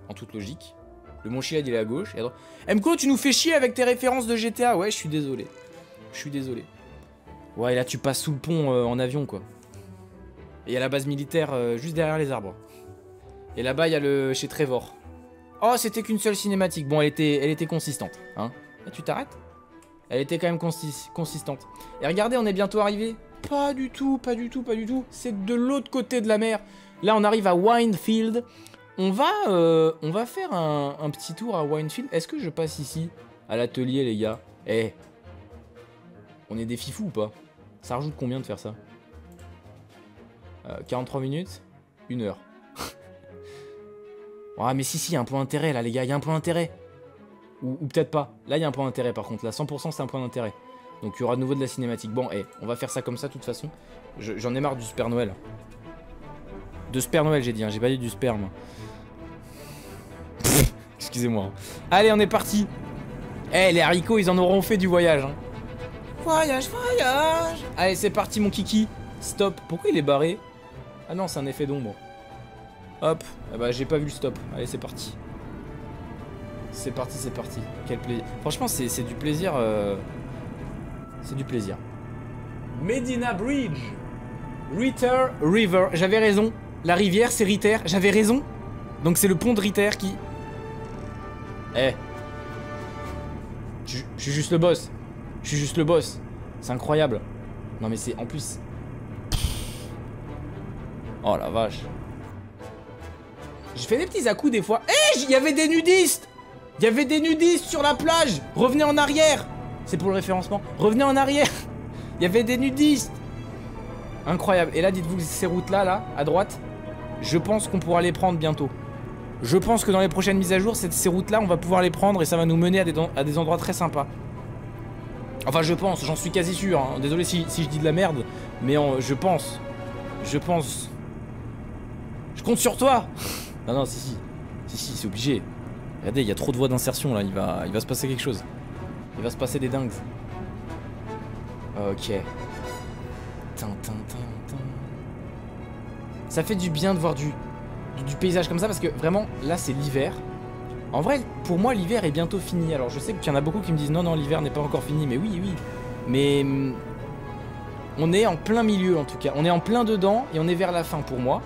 En toute logique. Le mont Chiliad, il est à gauche. Et à droite. Mko, tu nous fais chier avec tes références de GTA. Ouais, je suis désolé. Je suis désolé. Ouais, et là, tu passes sous le pont euh, en avion, quoi. Et il y a la base militaire euh, juste derrière les arbres. Et là-bas, il y a le chez Trevor. Oh, c'était qu'une seule cinématique. Bon, elle était, elle était consistante. Hein Ah, tu t'arrêtes? Elle était quand même consis- consistante. Et regardez, on est bientôt arrivé. Pas du tout, pas du tout, pas du tout. C'est de l'autre côté de la mer. Là, on arrive à Winefield. On va, euh, faire un, petit tour à Winefield. Est-ce que je passe ici? À l'atelier, les gars Eh, on est des fifous ou pas? Ça rajoute combien de faire ça? Euh, 43 minutes Une heure. Ah mais si si, il y a un point d'intérêt là les gars, il y a un point d'intérêt. Ou, ou peut-être pas. Là il y a un point d'intérêt par contre, là 100% c'est un point d'intérêt. Donc il y aura de nouveau de la cinématique. Bon, et on va faire ça comme ça de toute façon. Je- J'en ai marre du Super Noël. De Super Noël, j'ai dit, hein, j'ai pas dit du sperme. Excusez-moi. Allez, on est parti. Eh, les haricots, ils en auront fait du voyage. hein. Voyage, voyage. Allez, c'est parti, mon kiki. Stop. Pourquoi il est barré? Ah non, c'est un effet d'ombre. Hop. Ah bah, j'ai pas vu le stop. Allez, c'est parti. C'est parti, c'est parti. Quel plaisir. Franchement, c'est du plaisir. euh, C'est du plaisir. Medina Bridge. Ritter River. J'avais raison. La rivière, c'est Ritter. J'avais raison. Donc c'est le pont de Ritter qui... Eh. Je suis juste le boss. Je suis juste le boss. C'est incroyable. Non mais c'est... En plus... Oh la vache. Je fais des petits à-coups des fois. Eh, il y avait des nudistes Il y avait des nudistes sur la plage Revenez en arrière C'est pour le référencement. Revenez en arrière Il y avait des nudistes Incroyable. Et là, dites-vous que ces routes-là, là, à droite, je pense qu'on pourra les prendre bientôt. Je pense que dans les prochaines mises à jour, ces routes-là, on va pouvoir les prendre et ça va nous mener à des, endroits très sympas. Enfin, je pense, j'en suis quasi sûr. hein. Désolé si, je dis de la merde, mais je pense. Je pense. Je compte sur toi Non, non, si, si. Si, si, c'est obligé. Regardez, il y a trop de voies d'insertion là, il va, il va se passer quelque chose. Il va se passer des dingues. Ok. Ça fait du bien de voir du, du, paysage comme ça parce que vraiment, là c'est l'hiver. En vrai, pour moi, l'hiver est bientôt fini. Alors je sais qu'il y en a beaucoup qui me disent non, non, l'hiver n'est pas encore fini. Mais oui, oui. Mais hum, on est en plein milieu en tout cas. On est en plein dedans et on est vers la fin pour moi.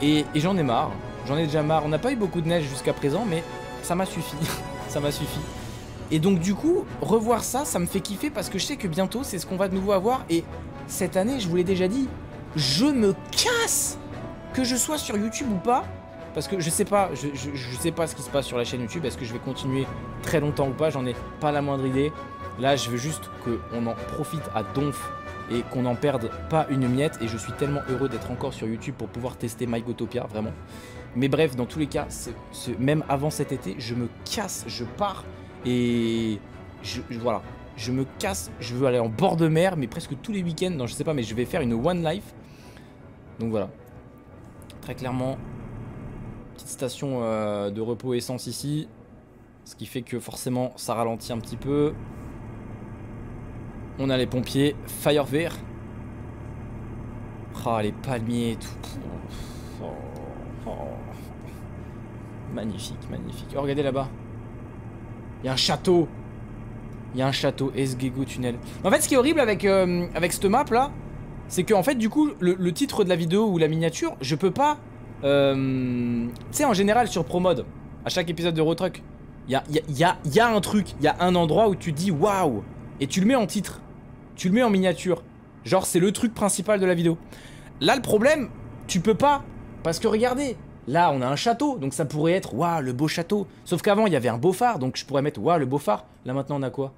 Et j'en ai marre. J'en ai déjà marre. On n'a pas eu beaucoup de neige jusqu'à présent, mais ça m'a suffi. ça m'a suffi. Et donc du coup, revoir ça, ça me fait kiffer parce que je sais que bientôt c'est ce qu'on va de nouveau avoir. Et cette année, je vous l'ai déjà dit, je me casse que je sois sur YouTube ou pas. Parce que je sais pas, je, sais pas ce qui se passe sur la chaîne YouTube. Est-ce que je vais continuer très longtemps ou pas? J'en ai pas la moindre idée. Là, je veux juste qu'on en profite à donf et qu'on n'en perde pas une miette. Et je suis tellement heureux d'être encore sur YouTube pour pouvoir tester MyGotopia, vraiment. Mais bref, dans tous les cas, même avant cet été, je me casse, je pars et je, voilà, je me casse. Je veux aller en bord de mer, mais presque tous les week-ends. Non, je sais pas, mais je vais faire une one life. Donc voilà, très clairement, petite station euh, de repos essence ici, ce qui fait que forcément ça ralentit un petit peu. On a les pompiers, Firewear. Ah, les palmiers et tout. Magnifique, magnifique. Oh, regardez là-bas. Il y a un château. Il y a un château, Esgego Tunnel. En fait, ce qui est horrible avec, euh, avec cette map là, c'est que fait, du coup, le, titre de la vidéo ou la miniature, je peux pas. euh, tu sais, en général, sur ProMod, à chaque épisode de Rotruck, il y a, y a un truc, il y a un endroit où tu dis waouh, et tu le mets en titre, tu le mets en miniature. Genre, c'est le truc principal de la vidéo. Là, le problème, tu peux pas. Parce que regardez, là, on a un château, donc ça pourrait être waouh, le beau château. Sauf qu'avant, il y avait un beau phare, donc je pourrais mettre waouh, le beau phare. Là, maintenant, on a quoi?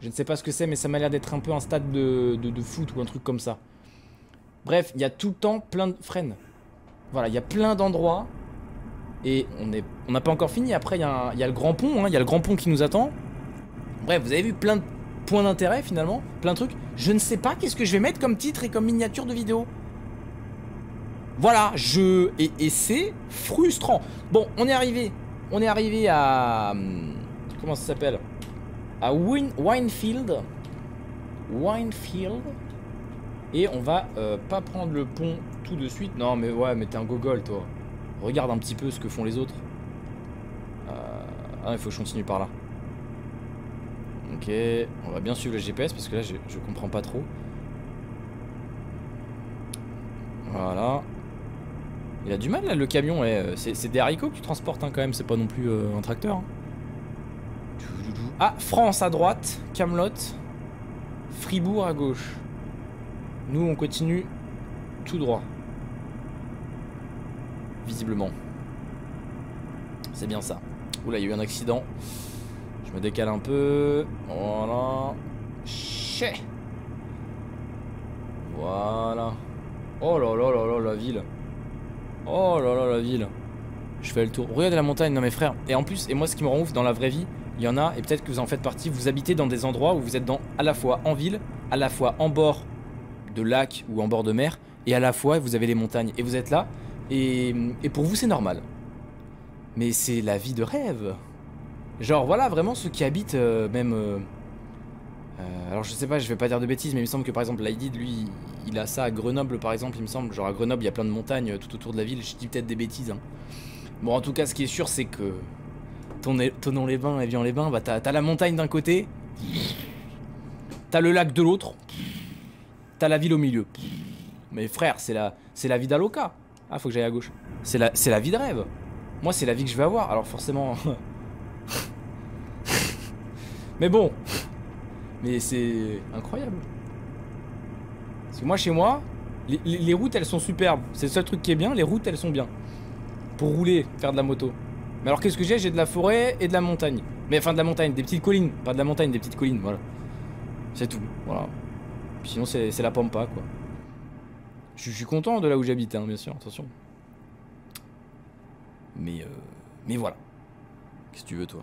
Je ne sais pas ce que c'est, mais ça m'a l'air d'être un peu un stade de, de, foot ou un truc comme ça. Bref, il y a tout le temps plein de freines. Voilà, il y a plein d'endroits. Et on est, on n'a pas encore fini. Après, il y, a il y a le grand pont, hein, il y a le grand pont qui nous attend. Bref, vous avez vu plein de points d'intérêt finalement, plein de trucs. Je ne sais pas qu'est-ce que je vais mettre comme titre et comme miniature de vidéo. Voilà, je et, c'est frustrant. Bon, on est arrivé, on est arrivé à hum, comment ça s'appelle? À Win, Winefield, Winefield, et on va euh, pas prendre le pont tout de suite. Non, mais ouais, mais t'es un gogol toi. Regarde un petit peu ce que font les autres. Euh, Ah, il faut que je continue par là. Ok, on va bien suivre le GPS parce que là je, je comprends pas trop. Voilà. Il a du mal là le camion, ouais. euh, c'est des haricots que tu transportes hein, quand même, c'est pas non plus euh, un tracteur. hein. Ah, France à droite, Camelot, Fribourg à gauche. Nous on continue tout droit. Visiblement. C'est bien ça. Oula, il y a eu un accident. Je me décale un peu. Voilà. Chais. Voilà. Oh là là là là, la ville. Oh là là, la ville. Je fais le tour. Regardez la montagne, non mes frères. Et en plus, et moi ce qui me rend ouf dans la vraie vie, Il y en a, et peut-être que vous en faites partie, vous habitez dans des endroits où vous êtes dans, à la fois en ville, à la fois en bord de lac ou en bord de mer, et à la fois vous avez les montagnes. Et vous êtes là, et, pour vous c'est normal. Mais c'est la vie de rêve. Genre voilà, vraiment ceux qui habitent euh, même... euh, euh, alors je sais pas, je vais pas dire de bêtises, mais il me semble que par exemple Laïdid, lui, il a ça à Grenoble par exemple, il me semble. Genre à Grenoble, il y a plein de montagnes euh, tout autour de la ville, je dis peut-être des bêtises. hein. Bon, en tout cas, ce qui est sûr, c'est que Tonon-les-Bains, Evian-les-Bains, bah t'as t'as la montagne d'un côté, t'as le lac de l'autre, t'as la ville au milieu. Mais frère, c'est la, c'est la vie d'Aloca. Ah, faut que j'aille à gauche. C'est la, c'est la vie de rêve. Moi, c'est la vie que je vais avoir. Alors forcément. Mais bon. Mais c'est incroyable. Parce que moi, chez moi, les, routes, elles sont superbes. C'est le seul truc qui est bien. Les routes, elles sont bien. Pour rouler, faire de la moto. Mais alors, qu'est-ce que j'ai? J'ai de la forêt et de la montagne. Mais enfin, de la montagne, des petites collines. Pas de la montagne, des petites collines, voilà. C'est tout. Voilà. Puis sinon, c'est la pampa, quoi. Je je suis content de là où j'habite, hein, bien sûr, attention. Mais, euh, mais voilà. Qu'est-ce que tu veux, toi?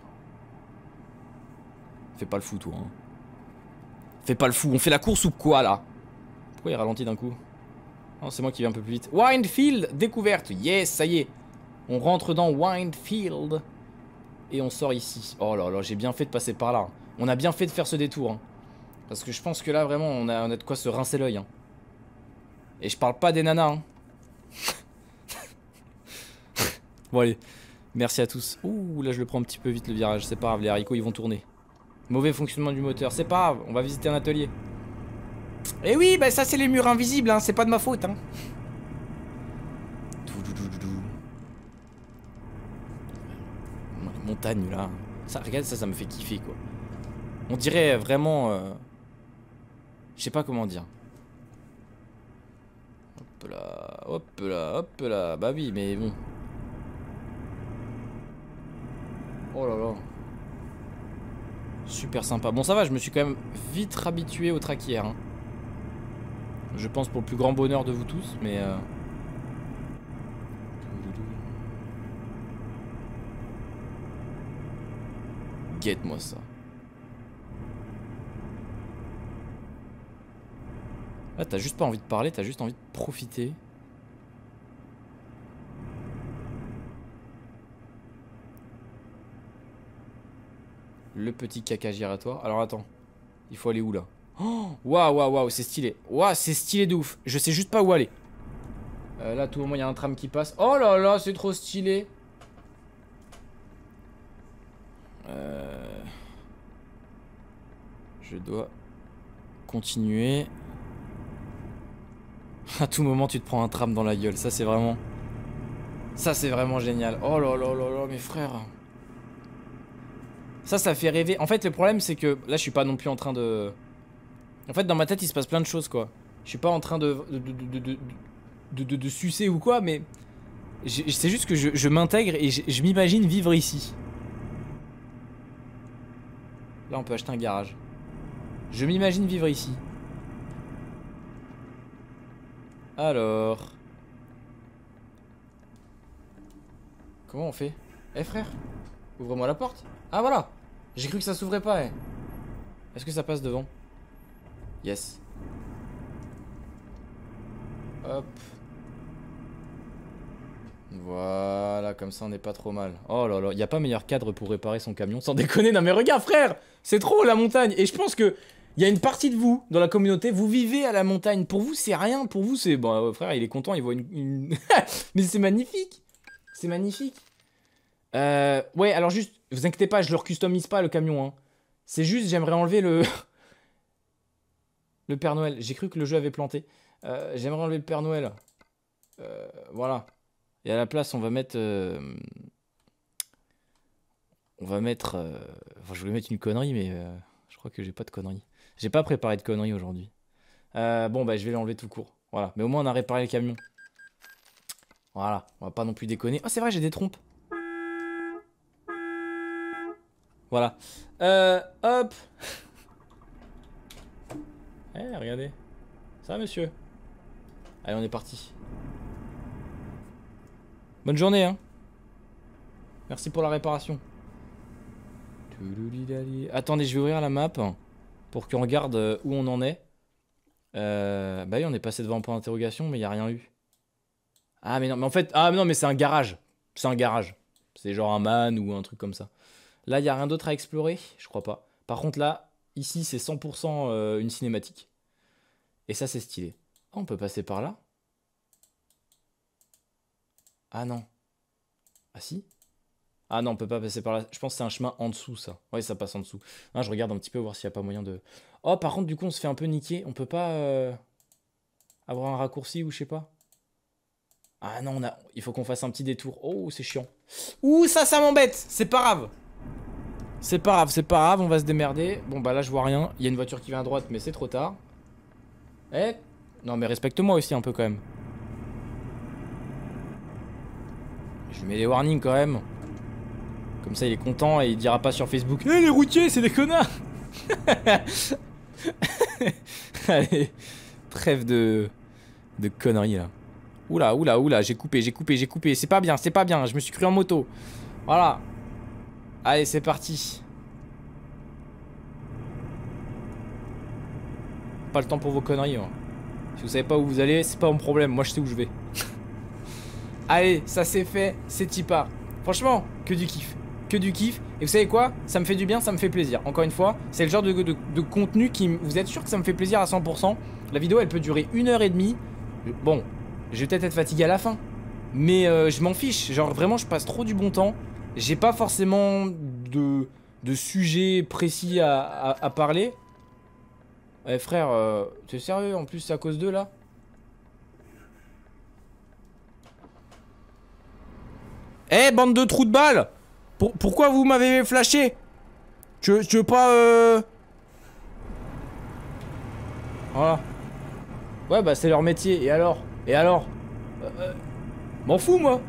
Fais pas le fou, toi. Hein. Fais pas le fou. On fait la course ou quoi, là? Pourquoi il ralentit d'un coup? Non, c'est moi qui vais un peu plus vite. Windfield, découverte. Yes, ça y est. On rentre dans Windfield. Et on sort ici. Oh là là, j'ai bien fait de passer par là. On a bien fait de faire ce détour. hein. Parce que je pense que là, vraiment, on a, on a de quoi se rincer l'œil. hein. Et je parle pas des nanas. hein. bon, allez. Merci à tous. Ouh, là, je le prends un petit peu vite le virage. C'est pas grave, les haricots, ils vont tourner. Mauvais fonctionnement du moteur. C'est pas grave, on va visiter un atelier. Et oui, bah ça, c'est les murs invisibles. Hein. C'est pas de ma faute. Hein. Montagnes, là. Regarde, ça, ça me fait kiffer, quoi. On dirait vraiment... euh, Je sais pas comment dire. Hop là, hop là, hop là. Bah oui, mais bon. Oh là là. Super sympa. Bon, ça va, je me suis quand même vite habitué au traquière. hein. Je pense pour le plus grand bonheur de vous tous, mais... euh, Guette-moi ça. Là, t'as juste pas envie de parler, t'as juste envie de profiter. Le petit caca giratoire. Alors attends, il faut aller où là? Oh, Waouh, waouh, waouh, c'est stylé. Waouh, c'est stylé de ouf. Je sais juste pas où aller. Euh, là, tout moment, il y a un tram qui passe. Oh là là, c'est trop stylé. Euh... Je dois continuer. À tout moment, tu te prends un tram dans la gueule. Ça, c'est vraiment. Ça, c'est vraiment génial. Oh là là là là, mes frères. Ça, ça fait rêver. En fait, le problème, c'est que là, je suis pas non plus en train de. En fait, dans ma tête, il se passe plein de choses, quoi. Je suis pas en train de. de, de, de, de, de- sucer ou quoi, mais. C'est juste que je, je m'intègre et je, je m'imagine vivre ici. Là, on peut acheter un garage. Je m'imagine vivre ici. Alors. Comment on fait? Eh frère Ouvre-moi la porte. Ah voilà J'ai cru que ça s'ouvrait pas, eh. Est-ce que ça passe devant? Yes. Hop. Voilà, comme ça on n'est pas trop mal. Oh là là, y a pas meilleur cadre pour réparer son camion sans déconner. Non mais regarde frère, c'est trop la montagne. Et je pense que il y a une partie de vous dans la communauté, vous vivez à la montagne. Pour vous c'est rien, pour vous c'est bon euh, frère, il est content, il voit une- mais c'est magnifique. C'est magnifique. Euh, ouais, alors juste, vous inquiétez pas, je le customise pas le camion. Hein. C'est juste, j'aimerais enlever le le Père Noël. J'ai cru que le jeu avait planté. Euh, j'aimerais enlever le Père Noël. Euh, voilà. Et à la place, on va mettre. euh, On va mettre. euh, Enfin, je voulais mettre une connerie, mais je crois que j'ai pas de connerie. J'ai pas préparé de conneries aujourd'hui. Bon, bah, je vais l'enlever tout court. Voilà. Mais au moins, on a réparé le camion. Voilà. On va pas non plus déconner. Oh, c'est vrai, j'ai des trompes. Voilà. Euh, hop. Eh, regardez. Ça monsieur? Allez, on est parti. Bonne journée, hein. Merci pour la réparation. Attendez, je vais ouvrir la map pour qu'on regarde euh, où on en est. Euh, bah oui, on est passé devant un point d'interrogation, mais il n'y a rien eu. Ah, mais non, mais en fait, ah, mais non, mais c'est un garage. C'est un garage. C'est genre un man ou un truc comme ça. Là, il n'y a rien d'autre à explorer Je crois pas. Par contre, là, ici, c'est 100% euh, une cinématique. Et ça, c'est stylé. Ah, on peut passer par là Ah non. Ah si Ah non, on peut pas passer par là. Je pense que c'est un chemin en dessous, ça. Oui, ça passe en dessous. Ah, je regarde un petit peu, voir s'il n'y a pas moyen de... Oh, par contre, du coup, on se fait un peu niquer. On peut pas euh, avoir un raccourci ou je sais pas Ah non, on a... il faut qu'on fasse un petit détour. Oh, c'est chiant. Ouh, ça, ça m'embête C'est pas grave c'est pas grave, c'est pas grave, on va se démerder. Bon bah là je vois rien, il y a une voiture qui vient à droite mais c'est trop tard. Eh? Non mais respecte-moi aussi un peu quand même. Je mets les warnings quand même. Comme ça il est content et il dira pas sur Facebook Eh les routiers c'est des connards Allez, trêve de, de conneries là. Oula, oula, oula, j'ai coupé, j'ai coupé, j'ai coupé. C'est pas bien, c'est pas bien, je me suis cru en moto. Voilà, Allez, c'est parti. Pas le temps pour vos conneries. Hein. Si vous savez pas où vous allez, c'est pas mon problème. Moi, je sais où je vais. Allez, ça c'est fait. C'est Tipa. Franchement, que du kiff. Que du kiff. Et vous savez quoi? Ça me fait du bien, ça me fait plaisir. Encore une fois, c'est le genre de, de, contenu qui... Vous êtes sûr que ça me fait plaisir à 100% La vidéo, elle peut durer une heure et demie. Bon, je vais peut-être être fatigué à la fin. Mais euh, je m'en fiche. Genre, vraiment, je passe trop du bon temps. J'ai pas forcément de, de sujet précis à, à, parler. Eh frère, euh, t'es sérieux En plus, c'est à cause d'eux là? Eh, bande de trous de balles Pourquoi vous m'avez flashé? Tu, veux pas... Euh... Voilà. Ouais, bah c'est leur métier. Et alors? Et alors? Euh, euh M'en fous, moi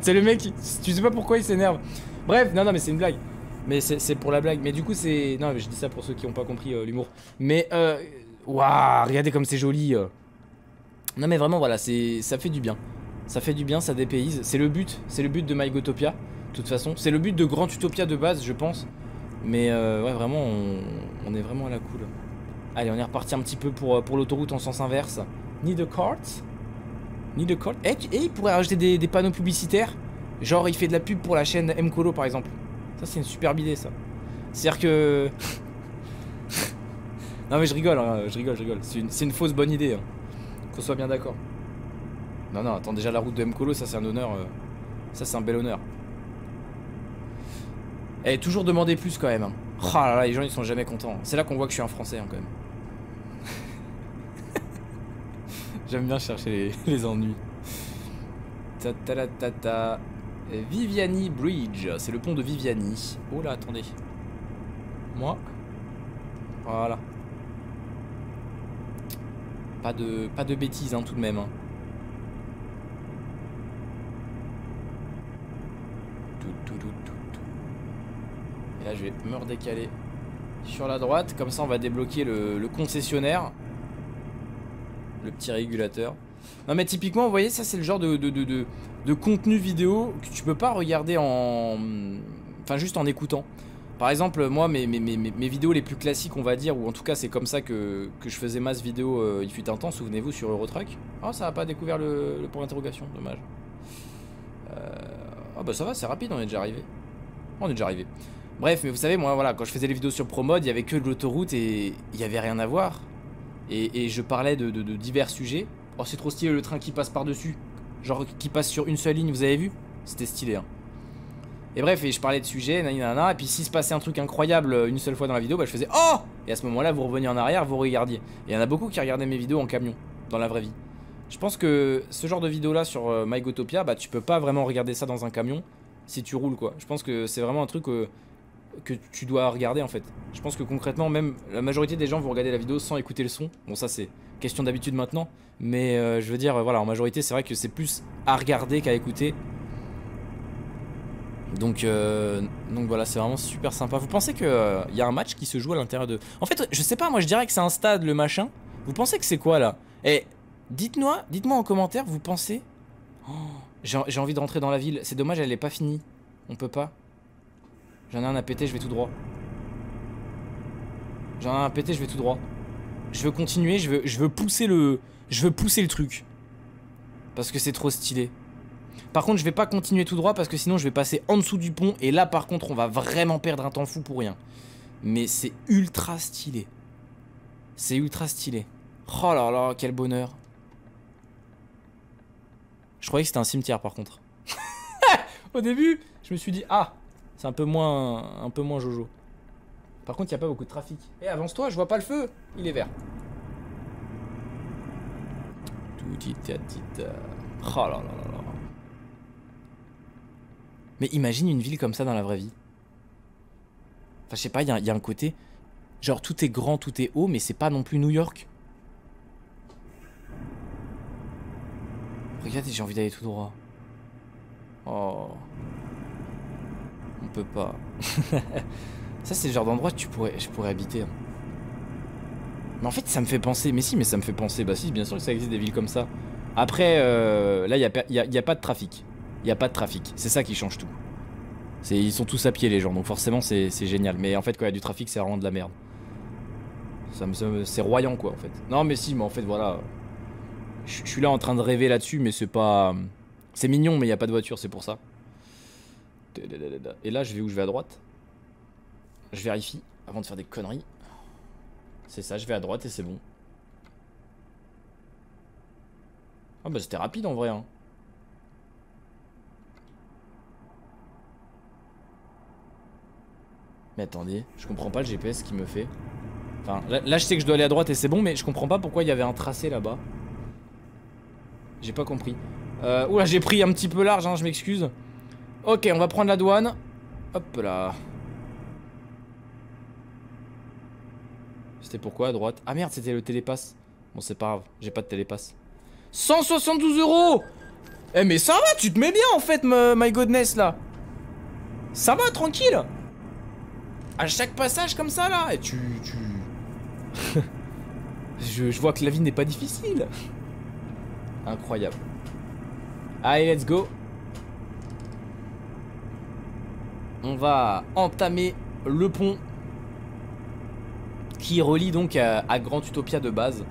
c'est le mec, tu sais pas pourquoi il s'énerve. Bref, non, non, mais c'est une blague. Mais c'est pour la blague. Mais du coup, c'est. Non, mais je dis ça pour ceux qui ont pas compris euh, l'humour. Mais, euh. Waouh, regardez comme c'est joli. Euh. Non, mais vraiment, voilà, ça fait du bien. Ça fait du bien, ça dépayse. C'est le but. C'est le but de MyGotopia. De toute façon, c'est le but de Grand Utopia de base, je pense. Mais euh, ouais, vraiment, on, est vraiment à la cool. Allez, on est reparti un petit peu pour, pour l'autoroute en sens inverse. Need a cart ni de. Eh, et il pourrait rajouter des, panneaux publicitaires. Genre, il fait de la pub pour la chaîne Mcolo par exemple. Ça, c'est une superbe idée, ça. C'est-à-dire que. non, mais je rigole, hein, je rigole, je rigole. C'est une, fausse bonne idée. Hein. Qu'on soit bien d'accord. Non, non, attends, déjà la route de Mcolo, ça, c'est un honneur. Euh, ça, c'est un bel honneur. Eh, toujours demander plus quand même. Oh là là, les gens, ils sont jamais contents. C'est là qu'on voit que je suis un français, hein, quand même. J'aime bien chercher les, ennuis. Ta ta ta ta Viviani Bridge, c'est le pont de Viviani. Oh là, attendez. Moi. Voilà. Pas de, pas de bêtises hein, tout de même. Hein. Et là, je vais me redécaler sur la droite. Comme ça, on va débloquer le concessionnaire le petit régulateur. Non mais typiquement, vous voyez, ça c'est le genre de, contenu vidéo que tu peux pas regarder en... Enfin juste en écoutant. Par exemple, moi, mes, vidéos les plus classiques, on va dire, ou en tout cas c'est comme ça que, je faisais masse vidéo euh, il fut un temps, souvenez-vous, sur Eurotruck. Oh, ça a pas découvert le, point d'interrogation, dommage. Euh... Oh bah ça va, c'est rapide, on est déjà arrivé. On est déjà arrivé. Bref, mais vous savez, moi, voilà, quand je faisais les vidéos sur ProMod, il y avait que de l'autoroute et il y avait rien à voir et, je parlais de, divers sujets. Oh, c'est trop stylé le train qui passe par-dessus. Genre qui passe sur une seule ligne, vous avez vu? C'était stylé, hein. Et bref, et je parlais de sujets, et puis s'il se passait un truc incroyable euh, une seule fois dans la vidéo, bah je faisais Oh Et à ce moment-là, vous reveniez en arrière, vous regardiez. Et il y en a beaucoup qui regardaient mes vidéos en camion, dans la vraie vie. Je pense que ce genre de vidéo-là sur euh, MyGotopia, bah tu peux pas vraiment regarder ça dans un camion si tu roules, quoi. Je pense que c'est vraiment un truc euh, que tu dois regarder en fait. Je pense que concrètement, même la majorité des gens vont regarder la vidéo sans écouter le son. Bon, ça c'est question d'habitude maintenant, mais euh, je veux dire, voilà, en majorité, c'est vrai que c'est plus à regarder qu'à écouter. Donc, euh, donc voilà, c'est vraiment super sympa. Vous pensez qu'il euh, y a un match qui se joue à l'intérieur de. En fait, je sais pas, moi je dirais que c'est un stade le machin. Vous pensez que c'est quoi là? Et dites-moi, dites-moi en commentaire, vous pensez? Oh, j'ai envie de rentrer dans la ville. C'est dommage, elle est pas finie. On peut pas. J'en ai un à péter, je vais tout droit. J'en ai un à péter, je vais tout droit. Je veux continuer, je veux, pousser le... Je veux pousser le truc. Parce que c'est trop stylé. Par contre, je vais pas continuer tout droit parce que sinon je vais passer en dessous du pont. Et là, par contre, on va vraiment perdre un temps fou pour rien. Mais c'est ultra stylé. C'est ultra stylé. Oh là là, quel bonheur. Je croyais que c'était un cimetière par contre. Au début, je me suis dit, ah, c'est un peu moins, un peu moins jojo. Par contre, il n'y a pas beaucoup de trafic. Eh, avance-toi, je vois pas le feu. Il est vert. Tout dit, Oh là là là là. Mais imagine une ville comme ça dans la vraie vie. Enfin, je sais pas, il y, y, a un côté. Genre, tout est grand, tout est haut, mais c'est pas non plus New York. Regardez, j'ai envie d'aller tout droit. Oh. On peut pas. ça, c'est le genre d'endroit que tu pourrais, je pourrais habiter. hein. Mais en fait, ça me fait penser. Mais si, mais ça me fait penser. Bah si, bien sûr que ça existe des villes comme ça. Après, euh, là, il n'y a, y y a pas de trafic. Il a pas de trafic. C'est ça qui change tout. Ils sont tous à pied, les gens. Donc forcément, c'est génial. Mais en fait, quand il y a du trafic, c'est vraiment de la merde. C'est royant, quoi, en fait. Non, mais si, mais en fait, voilà. Je suis là en train de rêver là-dessus, mais c'est pas... C'est mignon, mais il a pas de voiture, c'est pour ça. Et là, je vais où Je vais à droite. Je vérifie avant de faire des conneries. C'est ça, je vais à droite et c'est bon. Ah bah c'était rapide en vrai. Hein. Mais attendez, je comprends pas le GPS qui me fait. Enfin, là, je sais que je dois aller à droite et c'est bon, mais je comprends pas pourquoi il y avait un tracé là-bas. J'ai pas compris. Euh, oula, j'ai pris un petit peu large, hein, je m'excuse. Ok, on va prendre la douane. Hop là. C'était pourquoi à droite? Ah merde, c'était le télépass. Bon, c'est pas grave, j'ai pas de télépass. 172 euros Eh mais ça va, tu te mets bien en fait, my goodness là. Ça va, tranquille. À chaque passage comme ça là, et tu... tu... je, je vois que la vie n'est pas difficile. Incroyable. Allez, let's go. On va entamer le pont qui relie donc à, Grand Utopia de base.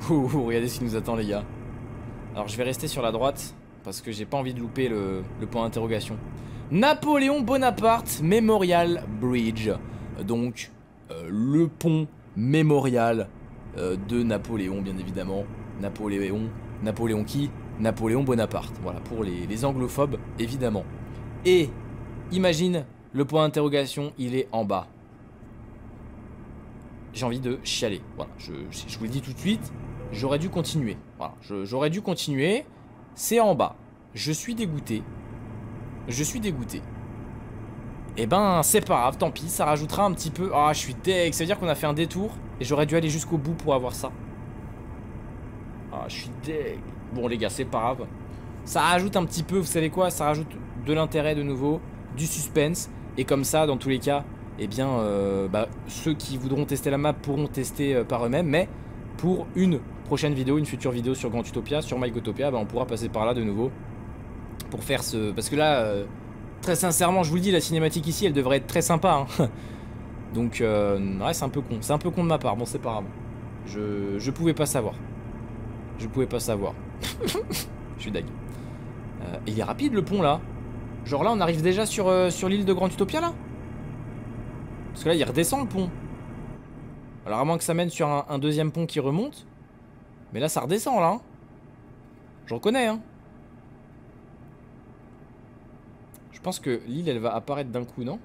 Ouh, regardez ce qui nous attend les gars. Alors je vais rester sur la droite parce que j'ai pas envie de louper le, le point d'interrogation. Napoléon Bonaparte Memorial Bridge. Donc euh, le pont mémorial euh, de Napoléon bien évidemment. Napoléon, Napoléon qui Napoléon Bonaparte. Voilà, pour les, anglophobes évidemment. Et imagine le point d'interrogation, il est en bas. J'ai envie de chialer. Voilà, je, je vous le dis tout de suite, j'aurais dû continuer. Voilà, j'aurais dû continuer. C'est en bas. Je suis dégoûté. Je suis dégoûté. Eh ben, c'est pas grave, tant pis, ça rajoutera un petit peu... Ah, je suis deg, ça veut dire qu'on a fait un détour, j'aurais dû aller jusqu'au bout pour avoir ça. Ah, je suis deg. Bon, les gars, c'est pas grave. Ça rajoute un petit peu, vous savez quoi Ça rajoute de l'intérêt de nouveau, du suspense, et comme ça, dans tous les cas, eh bien, euh, bah, ceux qui voudront tester la map pourront tester euh, par eux-mêmes, mais pour une prochaine vidéo, une future vidéo sur Grand Utopia, sur MyGotopia, bah, on pourra passer par là de nouveau pour faire ce... Parce que là, euh, très sincèrement, je vous le dis, la cinématique ici, elle devrait être très sympa. Hein. Donc, euh, ouais, c'est un peu con. C'est un peu con de ma part. Bon, c'est pas grave. Je, je pouvais pas savoir. Je pouvais pas savoir. je suis dag. Euh, il est rapide le pont là. Genre là, on arrive déjà sur, euh, sur l'île de Grand Utopia là Parce que là, il redescend le pont. Alors, à moins que ça mène sur un, deuxième pont qui remonte. Mais là, ça redescend là. hein. Je reconnais, hein. Je pense que l'île, elle va apparaître d'un coup, Non,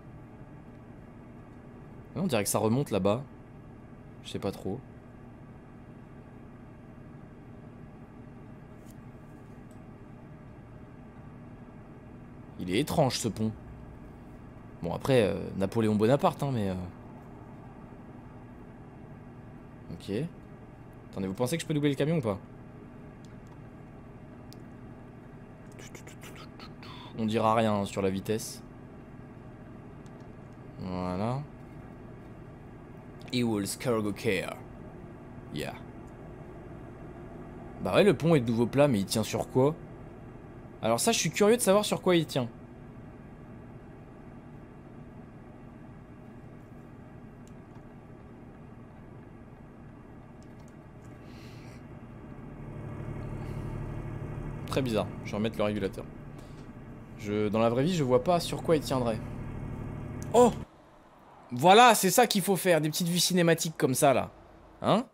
on dirait que ça remonte là-bas. Je sais pas trop. Il est étrange ce pont. Bon après, euh, Napoléon Bonaparte, hein, mais... euh, Ok. Attendez, vous pensez que je peux doubler le camion ou pas? On dira rien sur la vitesse. Voilà. Ewell's Cargo Care. Yeah. Bah ouais, le pont est de nouveau plat, mais il tient sur quoi? Alors ça, je suis curieux de savoir sur quoi il tient. Très bizarre. Je vais remettre le régulateur. Je, dans la vraie vie, je vois pas sur quoi il tiendrait. Oh Voilà, c'est ça qu'il faut faire. Des petites vues cinématiques comme ça, là. Hein?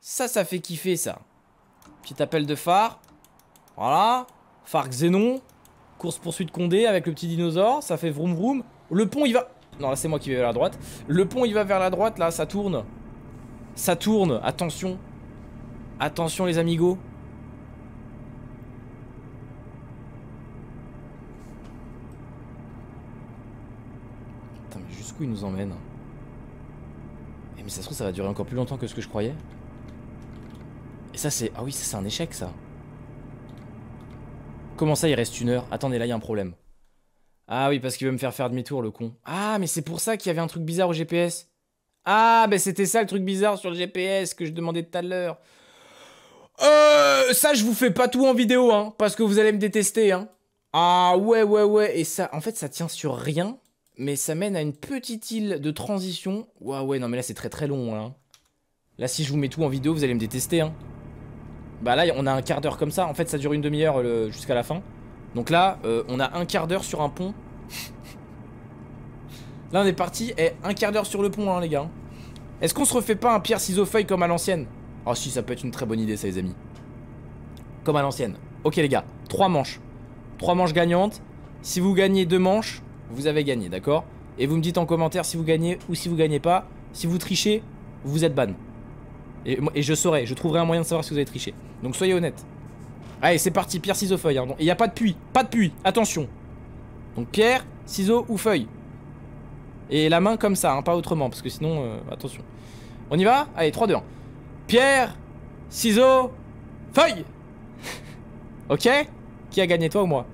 Ça, ça fait kiffer, ça. Petit appel de phare. Voilà. Phare Xénon. Course-poursuite Condé avec le petit dinosaure. Ça fait vroom vroom. Le pont, il va... Non, là, c'est moi qui vais vers la droite. Le pont, il va vers la droite, là. Ça tourne. Ça tourne. Attention. Attention, les amigos. Mais jusqu'où il nous emmène Eh, mais ça se trouve, ça va durer encore plus longtemps que ce que je croyais. Et ça, c'est... Ah oui, ça, c'est un échec, ça. Comment ça, il reste une heure? Attendez, là, il y a un problème. Ah oui, parce qu'il veut me faire faire demi-tour, le con. Ah, mais c'est pour ça qu'il y avait un truc bizarre au GPS. Ah, ben c'était ça le truc bizarre sur le GPS que je demandais tout à l'heure. Euh, ça, je vous fais pas tout en vidéo, hein, parce que vous allez me détester, hein. Ah ouais, ouais, ouais, et ça, en fait, ça tient sur rien, mais ça mène à une petite île de transition. Ouais, ouais, non, mais là, c'est très très long, hein. Là, si je vous mets tout en vidéo, vous allez me détester, hein. Bah là, on a un quart d'heure comme ça. En fait, ça dure une demi-heure jusqu'à la fin. Donc là, euh, on a un quart d'heure sur un pont. là, on est parti. Et un quart d'heure sur le pont, hein, les gars. Est-ce qu'on se refait pas un pierre ciseaux feuille comme à l'ancienne? Oh si, ça peut être une très bonne idée, ça, les amis. Comme à l'ancienne. Ok, les gars. Trois manches. Trois manches gagnantes. Si vous gagnez deux manches, vous avez gagné, d'accord? Et vous me dites en commentaire si vous gagnez ou si vous gagnez pas. Si vous trichez, vous êtes ban. Et, je saurai, je trouverai un moyen de savoir si vous avez triché. Donc soyez honnête. Allez, c'est parti, pierre, ciseaux, feuille. hein. Il n'y a pas de puits, pas de puits, attention. Donc pierre, ciseaux ou feuille? Et la main comme ça, hein, pas autrement, parce que sinon, euh, attention. On y va? Allez, 3, 2, 1. Pierre, ciseaux, feuille Ok? Qui a gagné, toi ou moi?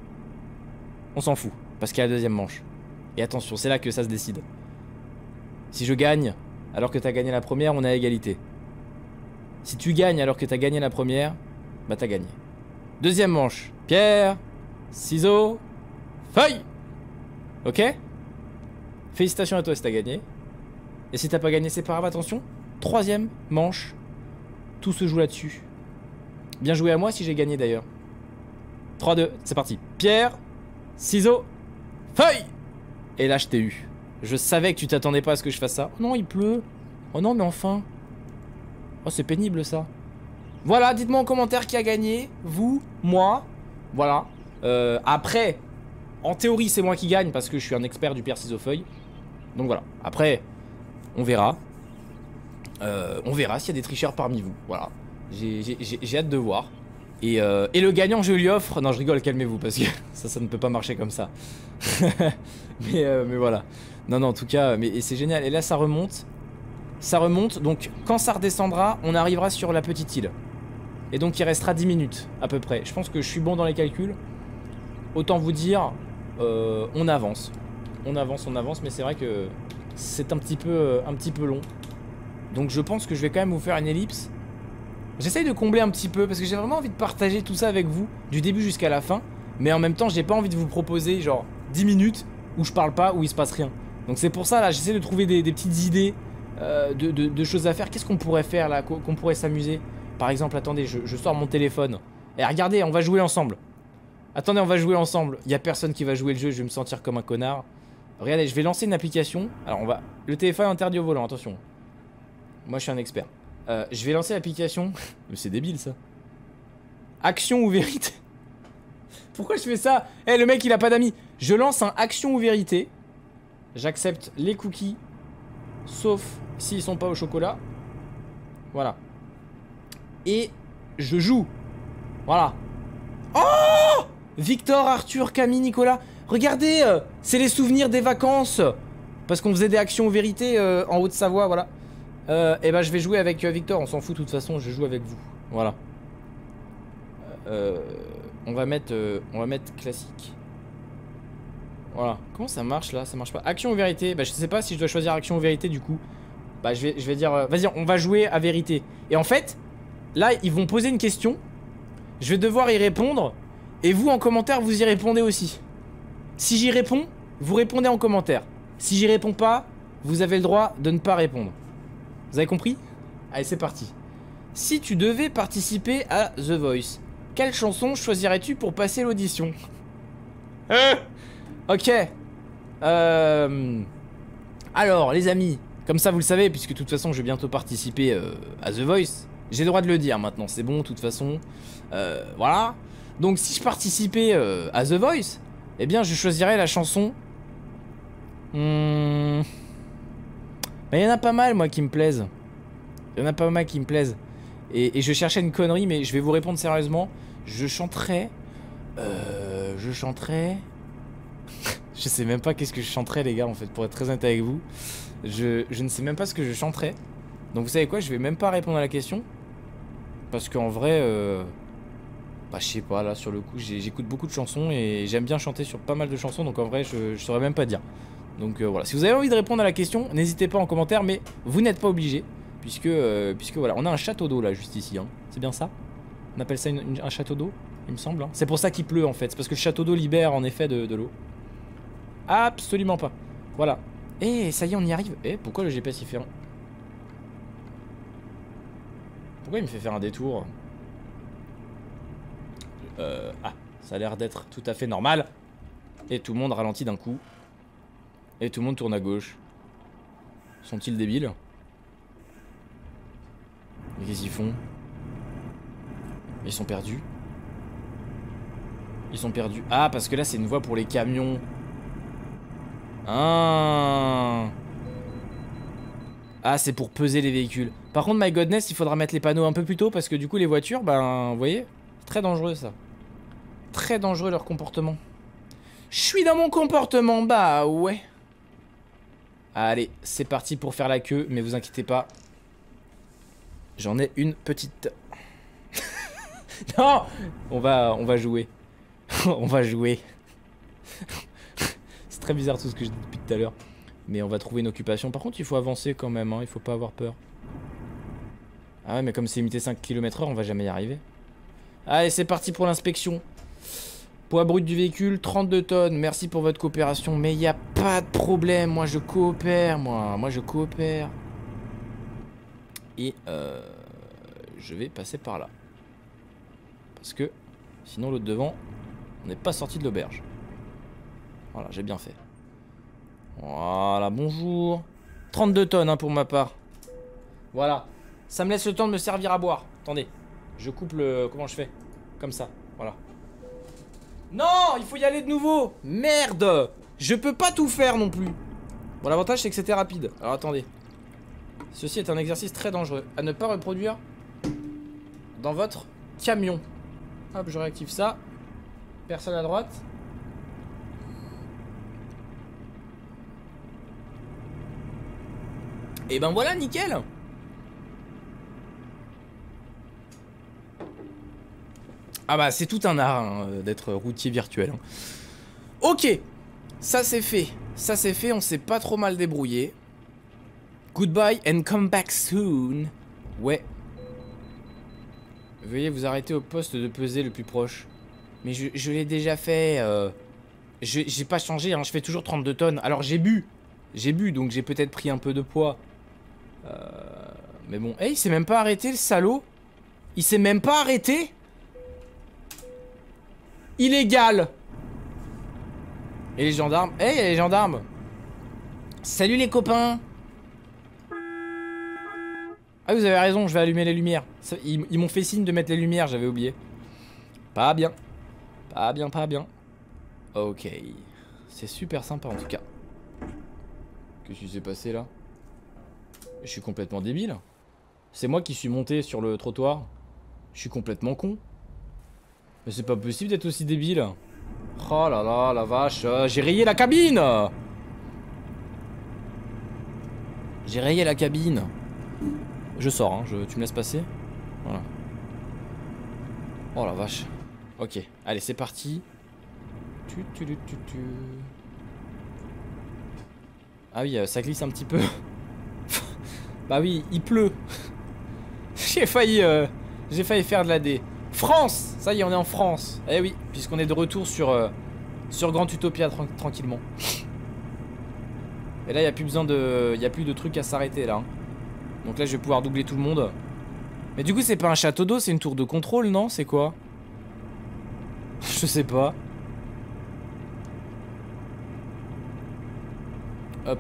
On s'en fout, parce qu'il y a la deuxième manche. Et attention, c'est là que ça se décide. Si je gagne, alors que t'as gagné la première, on à égalité. Si tu gagnes alors que t'as gagné la première, bah t'as gagné. Deuxième manche. Pierre, ciseaux, feuille Ok? Félicitations à toi si t'as gagné. Et si t'as pas gagné, c'est pas grave, attention. Troisième manche. Tout se joue là-dessus. Bien joué à moi si j'ai gagné d'ailleurs. 3-2, c'est parti. Pierre, ciseaux, feuille Et là je t'ai eu. Je savais que tu t'attendais pas à ce que je fasse ça. Oh non, il pleut. Oh non, mais enfin. Oh, c'est pénible ça. Voilà, dites-moi en commentaire qui a gagné. Vous, moi. Voilà. Euh, après, en théorie, c'est moi qui gagne parce que je suis un expert du pierre ciseaux feuille. Donc voilà. Après, on verra. Euh, on verra s'il y a des tricheurs parmi vous. Voilà. J'ai- hâte de voir. Et, euh, et le gagnant, je lui offre. Non, je rigole, calmez-vous parce que ça, ça ne peut pas marcher comme ça. mais, euh, mais voilà. Non, non, en tout cas, mais c'est génial. Et là, ça remonte. Ça remonte. Donc, quand ça redescendra, on arrivera sur la petite île. Et donc, il restera 10 minutes à peu près. Je pense que je suis bon dans les calculs. Autant vous dire, euh, on avance. On avance, on avance, mais c'est vrai que c'est un petit peu, un petit peu long. Donc, je pense que je vais quand même vous faire une ellipse. J'essaye de combler un petit peu parce que j'ai vraiment envie de partager tout ça avec vous du début jusqu'à la fin. Mais en même temps, j'ai pas envie de vous proposer genre 10 minutes où je parle pas, où il se passe rien. Donc c'est pour ça là, j'essaie de trouver des, petites idées euh, de, choses à faire. Qu'est-ce qu'on pourrait faire là, qu'on pourrait s'amuser? Par exemple, attendez, je, je sors mon téléphone. Et regardez, on va jouer ensemble. Attendez, on va jouer ensemble. Il y a personne qui va jouer le jeu, je vais me sentir comme un connard. Regardez, je vais lancer une application. Alors on va. Le téléphone est interdit au volant, attention. Moi je suis un expert. Euh, je vais lancer l'application. Mais c'est débile ça. Action ou vérité? Pourquoi je fais ça? Eh le mec il a pas d'amis. Je lance un action ou vérité. J'accepte les cookies. Sauf s'ils sont pas au chocolat. Voilà. Et je joue. Voilà. Oh Victor, Arthur, Camille, Nicolas. Regardez, euh, c'est les souvenirs des vacances. Parce qu'on faisait des actions ou vérité euh, en Haute-Savoie, voilà. Euh, et ben je vais jouer avec euh, Victor, on s'en fout de toute façon, je joue avec vous. Voilà. Euh, on va mettre euh, on va mettre classique. Voilà. Comment ça marche là? Ça marche pas. Action ou vérité? Bah je sais pas si je dois choisir action ou vérité du coup. Bah je vais je vais dire euh, vas-y, on va jouer à vérité. Et en fait, là ils vont poser une question je vais devoir y répondre. Et vous, en commentaire, vous y répondez aussi. Si j'y réponds, vous répondez en commentaire. Si j'y réponds pas, vous avez le droit de ne pas répondre. Vous avez compris? Allez, c'est parti. Si tu devais participer à The Voice, quelle chanson choisirais-tu pour passer l'audition? Hein? Ok. Euh... Alors, les amis, comme ça vous le savez, puisque de toute façon je vais bientôt participer euh, à The Voice, j'ai le droit de le dire maintenant, c'est bon, de toute façon. Euh, voilà. Donc si je participais à The Voice, eh bien je choisirais la chanson... Hmm... Mais il y en a pas mal, moi, qui me plaisent. Il y en a pas mal qui me plaisent. Et, je cherchais une connerie, mais je vais vous répondre sérieusement. Je chanterais... Euh... Je chanterais... je sais même pas qu'est-ce que je chanterais, les gars, en fait, pour être très honnête avec vous. Je, ne sais même pas ce que je chanterais. Donc vous savez quoi, je vais même pas répondre à la question. Parce qu'en vrai... Euh... Bah je sais pas, là, sur le coup, j'écoute beaucoup de chansons et j'aime bien chanter sur pas mal de chansons, donc en vrai, je, je saurais même pas dire. Donc euh, voilà, si vous avez envie de répondre à la question, n'hésitez pas en commentaire, mais vous n'êtes pas obligé, puisque, euh, puisque voilà, on a un château d'eau là, juste ici, hein. c'est bien ça? On appelle ça un château d'eau, il me semble. hein. C'est pour ça qu'il pleut en fait, c'est parce que le château d'eau libère en effet de, l'eau. Absolument pas. Voilà. Et ça y est, on y arrive. Et pourquoi le GPS il fait un... Pourquoi il me fait faire un détour? Euh... Ah, ça a l'air d'être tout à fait normal. Et tout le monde ralentit d'un coup. Et tout le monde tourne à gauche. Sont-ils débiles? Mais qu'est-ce qu'ils font? Ils sont perdus. Ils sont perdus. Ah, parce que là, c'est une voie pour les camions. Ah. Ah, c'est pour peser les véhicules. Par contre, my godness, il faudra mettre les panneaux un peu plus tôt parce que du coup, les voitures, ben, vous voyez, très dangereux ça. Très dangereux leur comportement. Je suis dans mon comportement, bah ouais. Allez, c'est parti pour faire la queue, mais vous inquiétez pas. J'en ai une petite. non On va, jouer. on va jouer. c'est très bizarre tout ce que je dis depuis tout à l'heure. Mais on va trouver une occupation. Par contre, il faut avancer quand même, hein. il faut pas avoir peur. Ah ouais, mais comme c'est limité 5 km/h, on va jamais y arriver. Allez, c'est parti pour l'inspection. Poids brut du véhicule, 32 tonnes. Merci pour votre coopération. Mais il n'y a pas de problème. Moi, je coopère, moi. Moi, je coopère. Et euh, je vais passer par là. Parce que sinon, l'autre devant, on n'est pas sorti de l'auberge. Voilà, j'ai bien fait. Voilà, bonjour. 32 tonnes hein, pour ma part. Voilà. Ça me laisse le temps de me servir à boire. Attendez. Je coupe le... Comment je fais? Comme ça. Voilà. Non Il faut y aller de nouveau Merde Je peux pas tout faire non plus. Bon, l'avantage, c'est que c'était rapide. Alors, attendez. Ceci est un exercice très dangereux. À ne pas reproduire dans votre camion. Hop, je réactive ça. Personne à droite. Et ben voilà, nickel Ah bah c'est tout un art hein, d'être routier virtuel. hein. Ok, ça c'est fait. Ça c'est fait, on s'est pas trop mal débrouillé. Goodbye and come back soon. Ouais. Veuillez vous arrêter au poste de pesée le plus proche. Mais je, l'ai déjà fait. euh, J'ai pas changé, hein, je fais toujours 32 tonnes. Alors j'ai bu. J'ai bu, donc j'ai peut-être pris un peu de poids. Euh, mais bon. Eh, il s'est même pas arrêté, le salaud Il s'est même pas arrêté Illégal Et les gendarmes Eh, il y a les gendarmes Salut les copains Ah, vous avez raison, je vais allumer les lumières. Ils, ils m'ont fait signe de mettre les lumières, j'avais oublié. Pas bien. Pas bien, pas bien. Ok. C'est super sympa en tout cas. Qu'est-ce qui s'est passé là? Je suis complètement débile. C'est moi qui suis monté sur le trottoir. Je suis complètement con. Mais c'est pas possible d'être aussi débile. Oh là là, la vache. euh, J'ai rayé la cabine J'ai rayé la cabine. Je sors, hein, je- tu me laisses passer? Voilà. Oh la vache. Ok, allez, c'est parti. Ah oui, euh, ça glisse un petit peu. bah oui, il pleut. J'ai failli, euh, j'ai failli faire de la D. France Ça y est, on est en France. Eh oui, puisqu'on est de retour sur, euh, sur Grand Utopia tran- tranquillement. Et là, il n'y a plus besoin de... Il a plus de trucs à s'arrêter, là. hein. Donc là, je vais pouvoir doubler tout le monde. Mais du coup, c'est pas un château d'eau, c'est une tour de contrôle, non? C'est quoi? Je sais pas. Hop.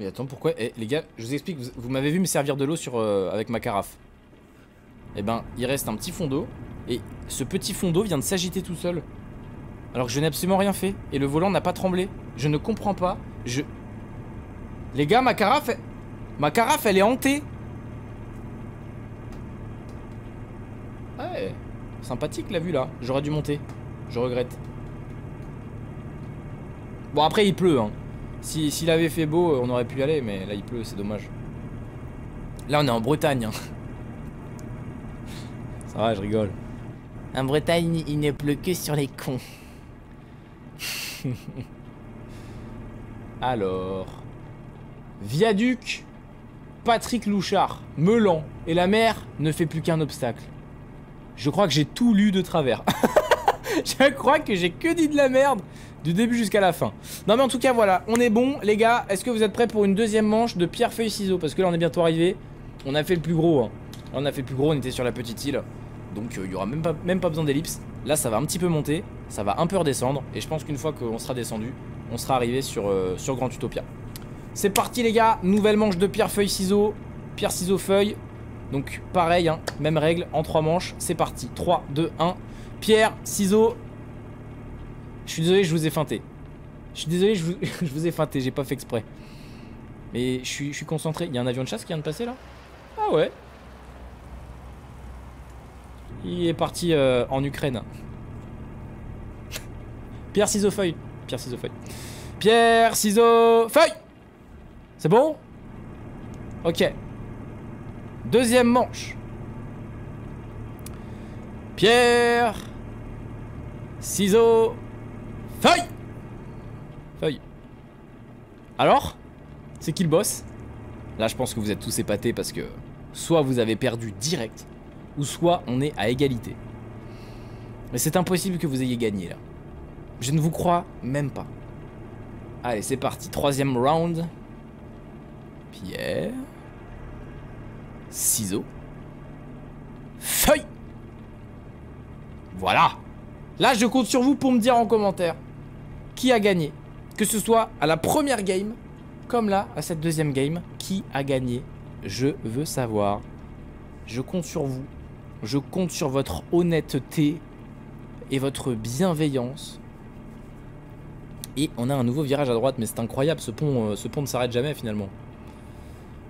Mais attends, pourquoi? Eh, les gars, je vous explique, vous, m'avez vu me servir de l'eau euh, avec ma carafe. Eh ben, il reste un petit fond d'eau. Et ce petit fond d'eau vient de s'agiter tout seul. Alors que je n'ai absolument rien fait. Et le volant n'a pas tremblé. Je ne comprends pas. Je... Les gars, ma carafe... Ma carafe, elle est hantée. Ouais. Sympathique la vue là. J'aurais dû monter. Je regrette. Bon, après, il pleut. Hein. Si- S'il avait fait beau, on aurait pu y aller. Mais là, il pleut. C'est dommage. Là, on est en Bretagne. hein. Ça va, je rigole. En Bretagne, il ne pleut que sur les cons. Alors. Viaduc. Patrick Louchard. Melan. Et la mer ne fait plus qu'un obstacle. Je crois que j'ai tout lu de travers. Je crois que j'ai que dit de la merde du début jusqu'à la fin. Non mais en tout cas voilà, on est bon les gars. Est-ce que vous êtes prêts pour une deuxième manche de pierre feuille ciseaux? Parce que là on est bientôt arrivé. On a fait le plus gros. hein. On a fait le plus gros, on était sur la petite île. Donc euh, il y aura même pas, même pas besoin d'ellipse. Là ça va un petit peu monter, ça va un peu redescendre. Et je pense qu'une fois qu'on sera descendu, on sera arrivé sur, euh, sur Grand Utopia. C'est parti les gars, nouvelle manche de pierre feuille ciseaux. Pierre ciseaux feuille. Donc pareil, hein, même règle en trois manches. C'est parti. 3, 2, 1. Pierre, ciseaux. Je suis désolé, je vous ai feinté. Je suis désolé, je vous, ai feinté, j'ai pas fait exprès. Mais je suis, je suis concentré. Il y a un avion de chasse qui vient de passer là? Ah ouais. Il est parti euh, en Ukraine. Pierre, ciseaux, feuille. Pierre, ciseaux, feuille. Pierre, ciseaux, feuille C'est bon? Ok. Deuxième manche. Pierre, ciseaux, feuille Feuille. Alors C'est qui le boss? Là, je pense que vous êtes tous épatés parce que soit vous avez perdu direct, ou soit on est à égalité. Mais c'est impossible que vous ayez gagné là. Je ne vous crois même pas. Allez, c'est parti. Troisième round. Pierre. Ciseaux. Feuille. Voilà. Là, je compte sur vous pour me dire en commentaire qui a gagné. Que ce soit à la première game, comme là, à cette deuxième game, qui a gagné. Je veux savoir. Je compte sur vous. Je compte sur votre honnêteté et votre bienveillance. Et on a un nouveau virage à droite, mais c'est incroyable, ce pont, euh, ce pont ne s'arrête jamais finalement.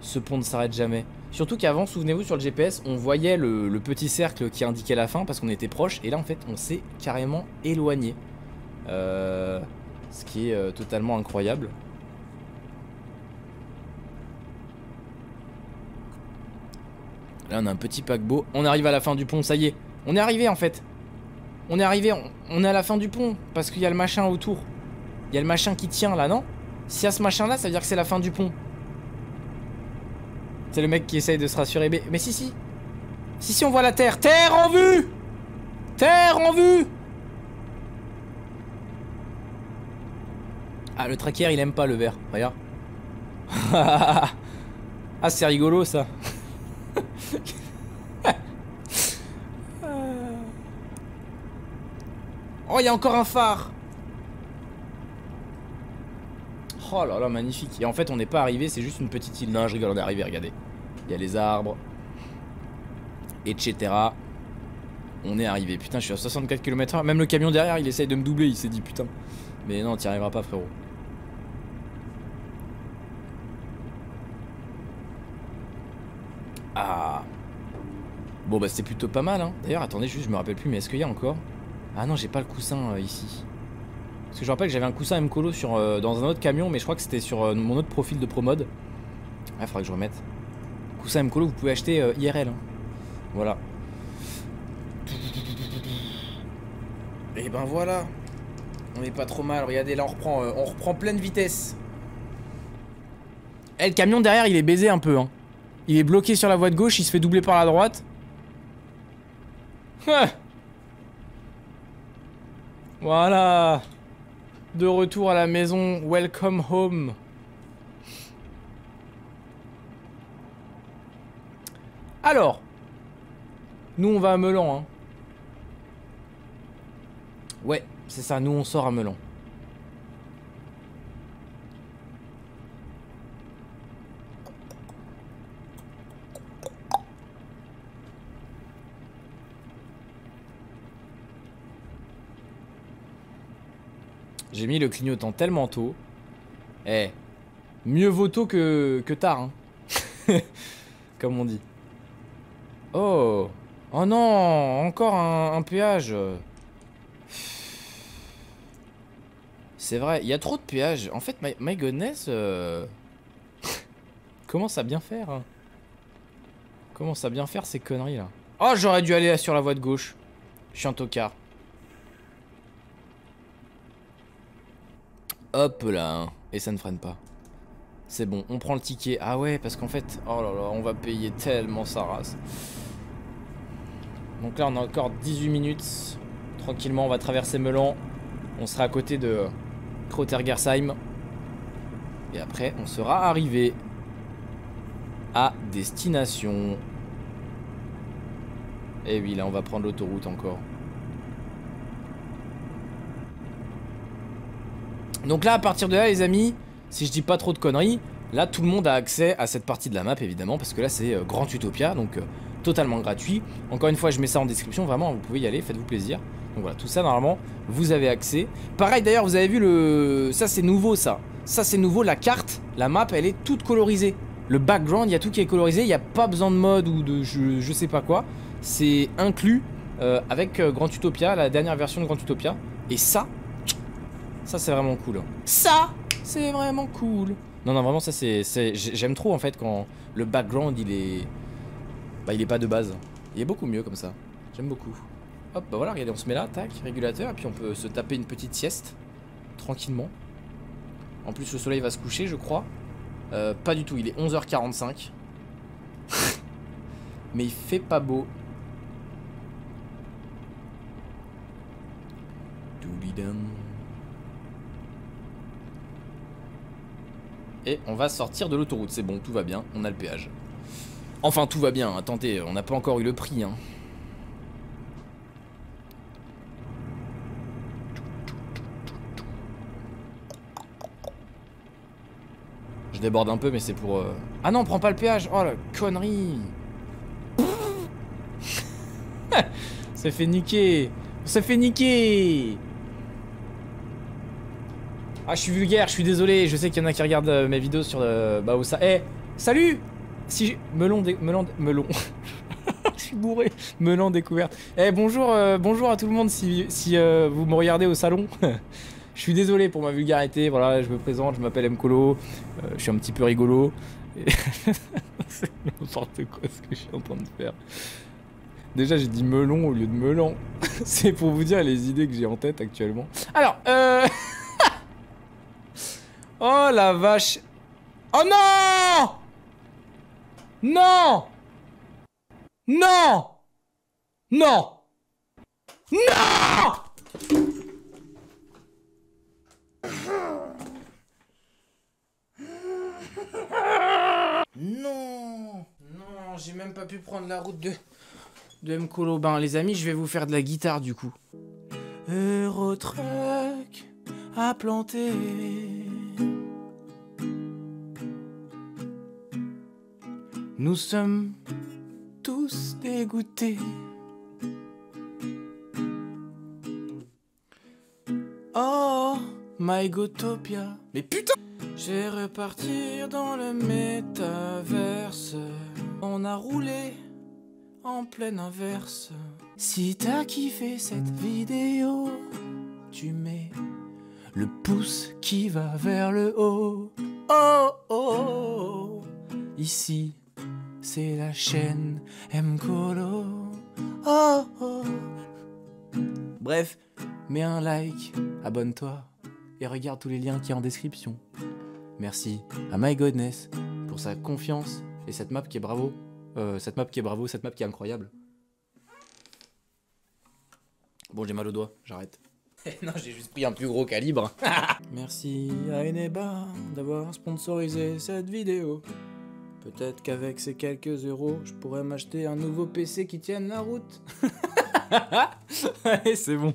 Ce pont ne s'arrête jamais. Surtout qu'avant, souvenez-vous, sur le GPS, on voyait le, le petit cercle qui indiquait la fin parce qu'on était proche, et là en fait, on s'est carrément éloigné. Euh, ce qui est euh, totalement incroyable. Là, on a un petit paquebot. On arrive à la fin du pont, ça y est. On est arrivé en fait. On est arrivé, on, est à la fin du pont parce qu'il y a le machin autour. Il y a le machin qui tient là, non? S'il y a ce machin là, ça veut dire que c'est la fin du pont. C'est le mec qui essaye de se rassurer. Mais, mais si, si. Si, si, on voit la terre. Terre en vue Terre en vue Ah, le tracker, il aime pas le vert. Regarde. ah, c'est rigolo ça. oh, il y a encore un phare. Oh là là, magnifique. Et en fait, on n'est pas arrivé, c'est juste une petite île. Non, je rigole, on est arrivé, regardez. Il y a les arbres, etc. On est arrivé. Putain, je suis à 64 km/h. Même le camion derrière, il essaye de me doubler. Il s'est dit, putain. Mais non, t'y arriveras pas, frérot. Ah. Bon, bah, c'est plutôt pas mal, hein. D'ailleurs, attendez, juste, je me rappelle plus, mais est-ce qu'il y a encore? Ah non, j'ai pas le coussin euh, ici. Parce que je rappelle que j'avais un coussin M-Colo sur, euh, dans un autre camion, mais je crois que c'était sur euh, mon autre profil de ProMod. Ah, faudrait que je remette. Coussin M-Colo, vous pouvez acheter IRL. hein. Voilà. Et ben voilà. On est pas trop mal. Regardez, là on reprend, on reprend pleine vitesse. Eh, le camion derrière, il est baisé un peu. Hein. Il est bloqué sur la voie de gauche, il se fait doubler par la droite. Ah. Voilà. De retour à la maison. Welcome home. Alors. Nous, on va à Melan, hein. Ouais, c'est ça, nous, on sort à Melan. J'ai mis le clignotant tellement tôt. Eh, mieux vaut tôt que, que tard, hein. Comme on dit. Oh Oh non Encore un, péage C'est vrai, il y a trop de péages. En fait, my, my goodness... euh, Commence à bien faire. hein. Commence à bien faire ces conneries, là. Oh, j'aurais dû aller sur la voie de gauche. Je suis un tocard. Hop là, hein. et ça ne freine pas. C'est bon, on prend le ticket. Ah ouais, parce qu'en fait, oh là là, on va payer tellement sa race. Donc là, on a encore 18 minutes. Tranquillement, on va traverser Melan. On sera à côté de Krotergersheim. Et après, on sera arrivé à destination. Et oui, là, on va prendre l'autoroute encore. Donc là, à partir de là, les amis, si je dis pas trop de conneries, là, tout le monde a accès à cette partie de la map, évidemment, parce que là, c'est euh, Grand Utopia, donc euh, totalement gratuit. Encore une fois, je mets ça en description, vraiment, vous pouvez y aller, faites-vous plaisir. Donc voilà, tout ça, normalement, vous avez accès. Pareil, d'ailleurs, vous avez vu le... Ça, c'est nouveau, ça. Ça, c'est nouveau, la carte, la map, elle est toute colorisée. Le background, il y a tout qui est colorisé, il n'y a pas besoin de mode ou de je, sais pas quoi. C'est inclus euh, avec Grand Utopia, la dernière version de Grand Utopia. Et ça, ça c'est vraiment cool. Ça, c'est vraiment cool. Non, non, vraiment, ça c'est. c'est- j'ai- J'aime trop en fait quand le background il est. Bah, il est pas de base. Il est beaucoup mieux comme ça. J'aime beaucoup. Hop, bah voilà, regardez, on se met là, tac, régulateur, et puis on peut se taper une petite sieste. Tranquillement. En plus, le soleil va se coucher, je crois. Euh, pas du tout, il est 11h45. Mais il fait pas beau. Et on va sortir de l'autoroute, c'est bon, tout va bien, on a le péage. Enfin, tout va bien, attendez, on n'a pas encore eu le prix. Hein. Je déborde un peu, mais c'est pour... euh, Ah non, prends pas le péage Oh la connerie Ça fait niquer Ça fait niquer Ah, je suis vulgaire, je suis désolé, je sais qu'il y en a qui regardent euh, mes vidéos sur euh, bah, où ça... Eh Salut Si Melon... Dé... Melon... Melon... je suis bourré Melon découverte. Eh, bonjour, euh, bonjour à tout le monde si, si vous me regardez au salon. je suis désolé pour ma vulgarité, voilà, je me présente, je m'appelle Mkolo, je suis un petit peu rigolo. C'est n'importe quoi ce que je suis en train de faire. Déjà, j'ai dit melon au lieu de melon. C'est pour vous dire les idées que j'ai en tête actuellement. Alors, euh... oh la vache. Oh non Non Non Non Non Non Non, j'ai même pas pu prendre la route de de Mkolo. Ben les amis, je vais vous faire de la guitare du coup. Eurotruck à planter. Nous sommes tous dégoûtés. Oh, my Gotopia. Mais putain Je vais repartir dans le métaverse. On a roulé en pleine inverse. Si t'as kiffé cette vidéo, tu mets le pouce qui va vers le haut. Oh oh, oh. ici c'est la chaîne Mkolo. Oh, oh. Bref, mets un like, abonne-toi et regarde tous les liens qui y a en description. Merci à My Godness pour sa confiance et cette map qui est bravo. Euh, cette map qui est bravo, cette map qui est incroyable. Bon, j'ai mal au doigt, j'arrête. non, j'ai juste pris un plus gros calibre. Merci à Eneba d'avoir sponsorisé cette vidéo. Peut-être qu'avec ces quelques euros, je pourrais m'acheter un nouveau PC qui tienne la route. Allez, c'est bon.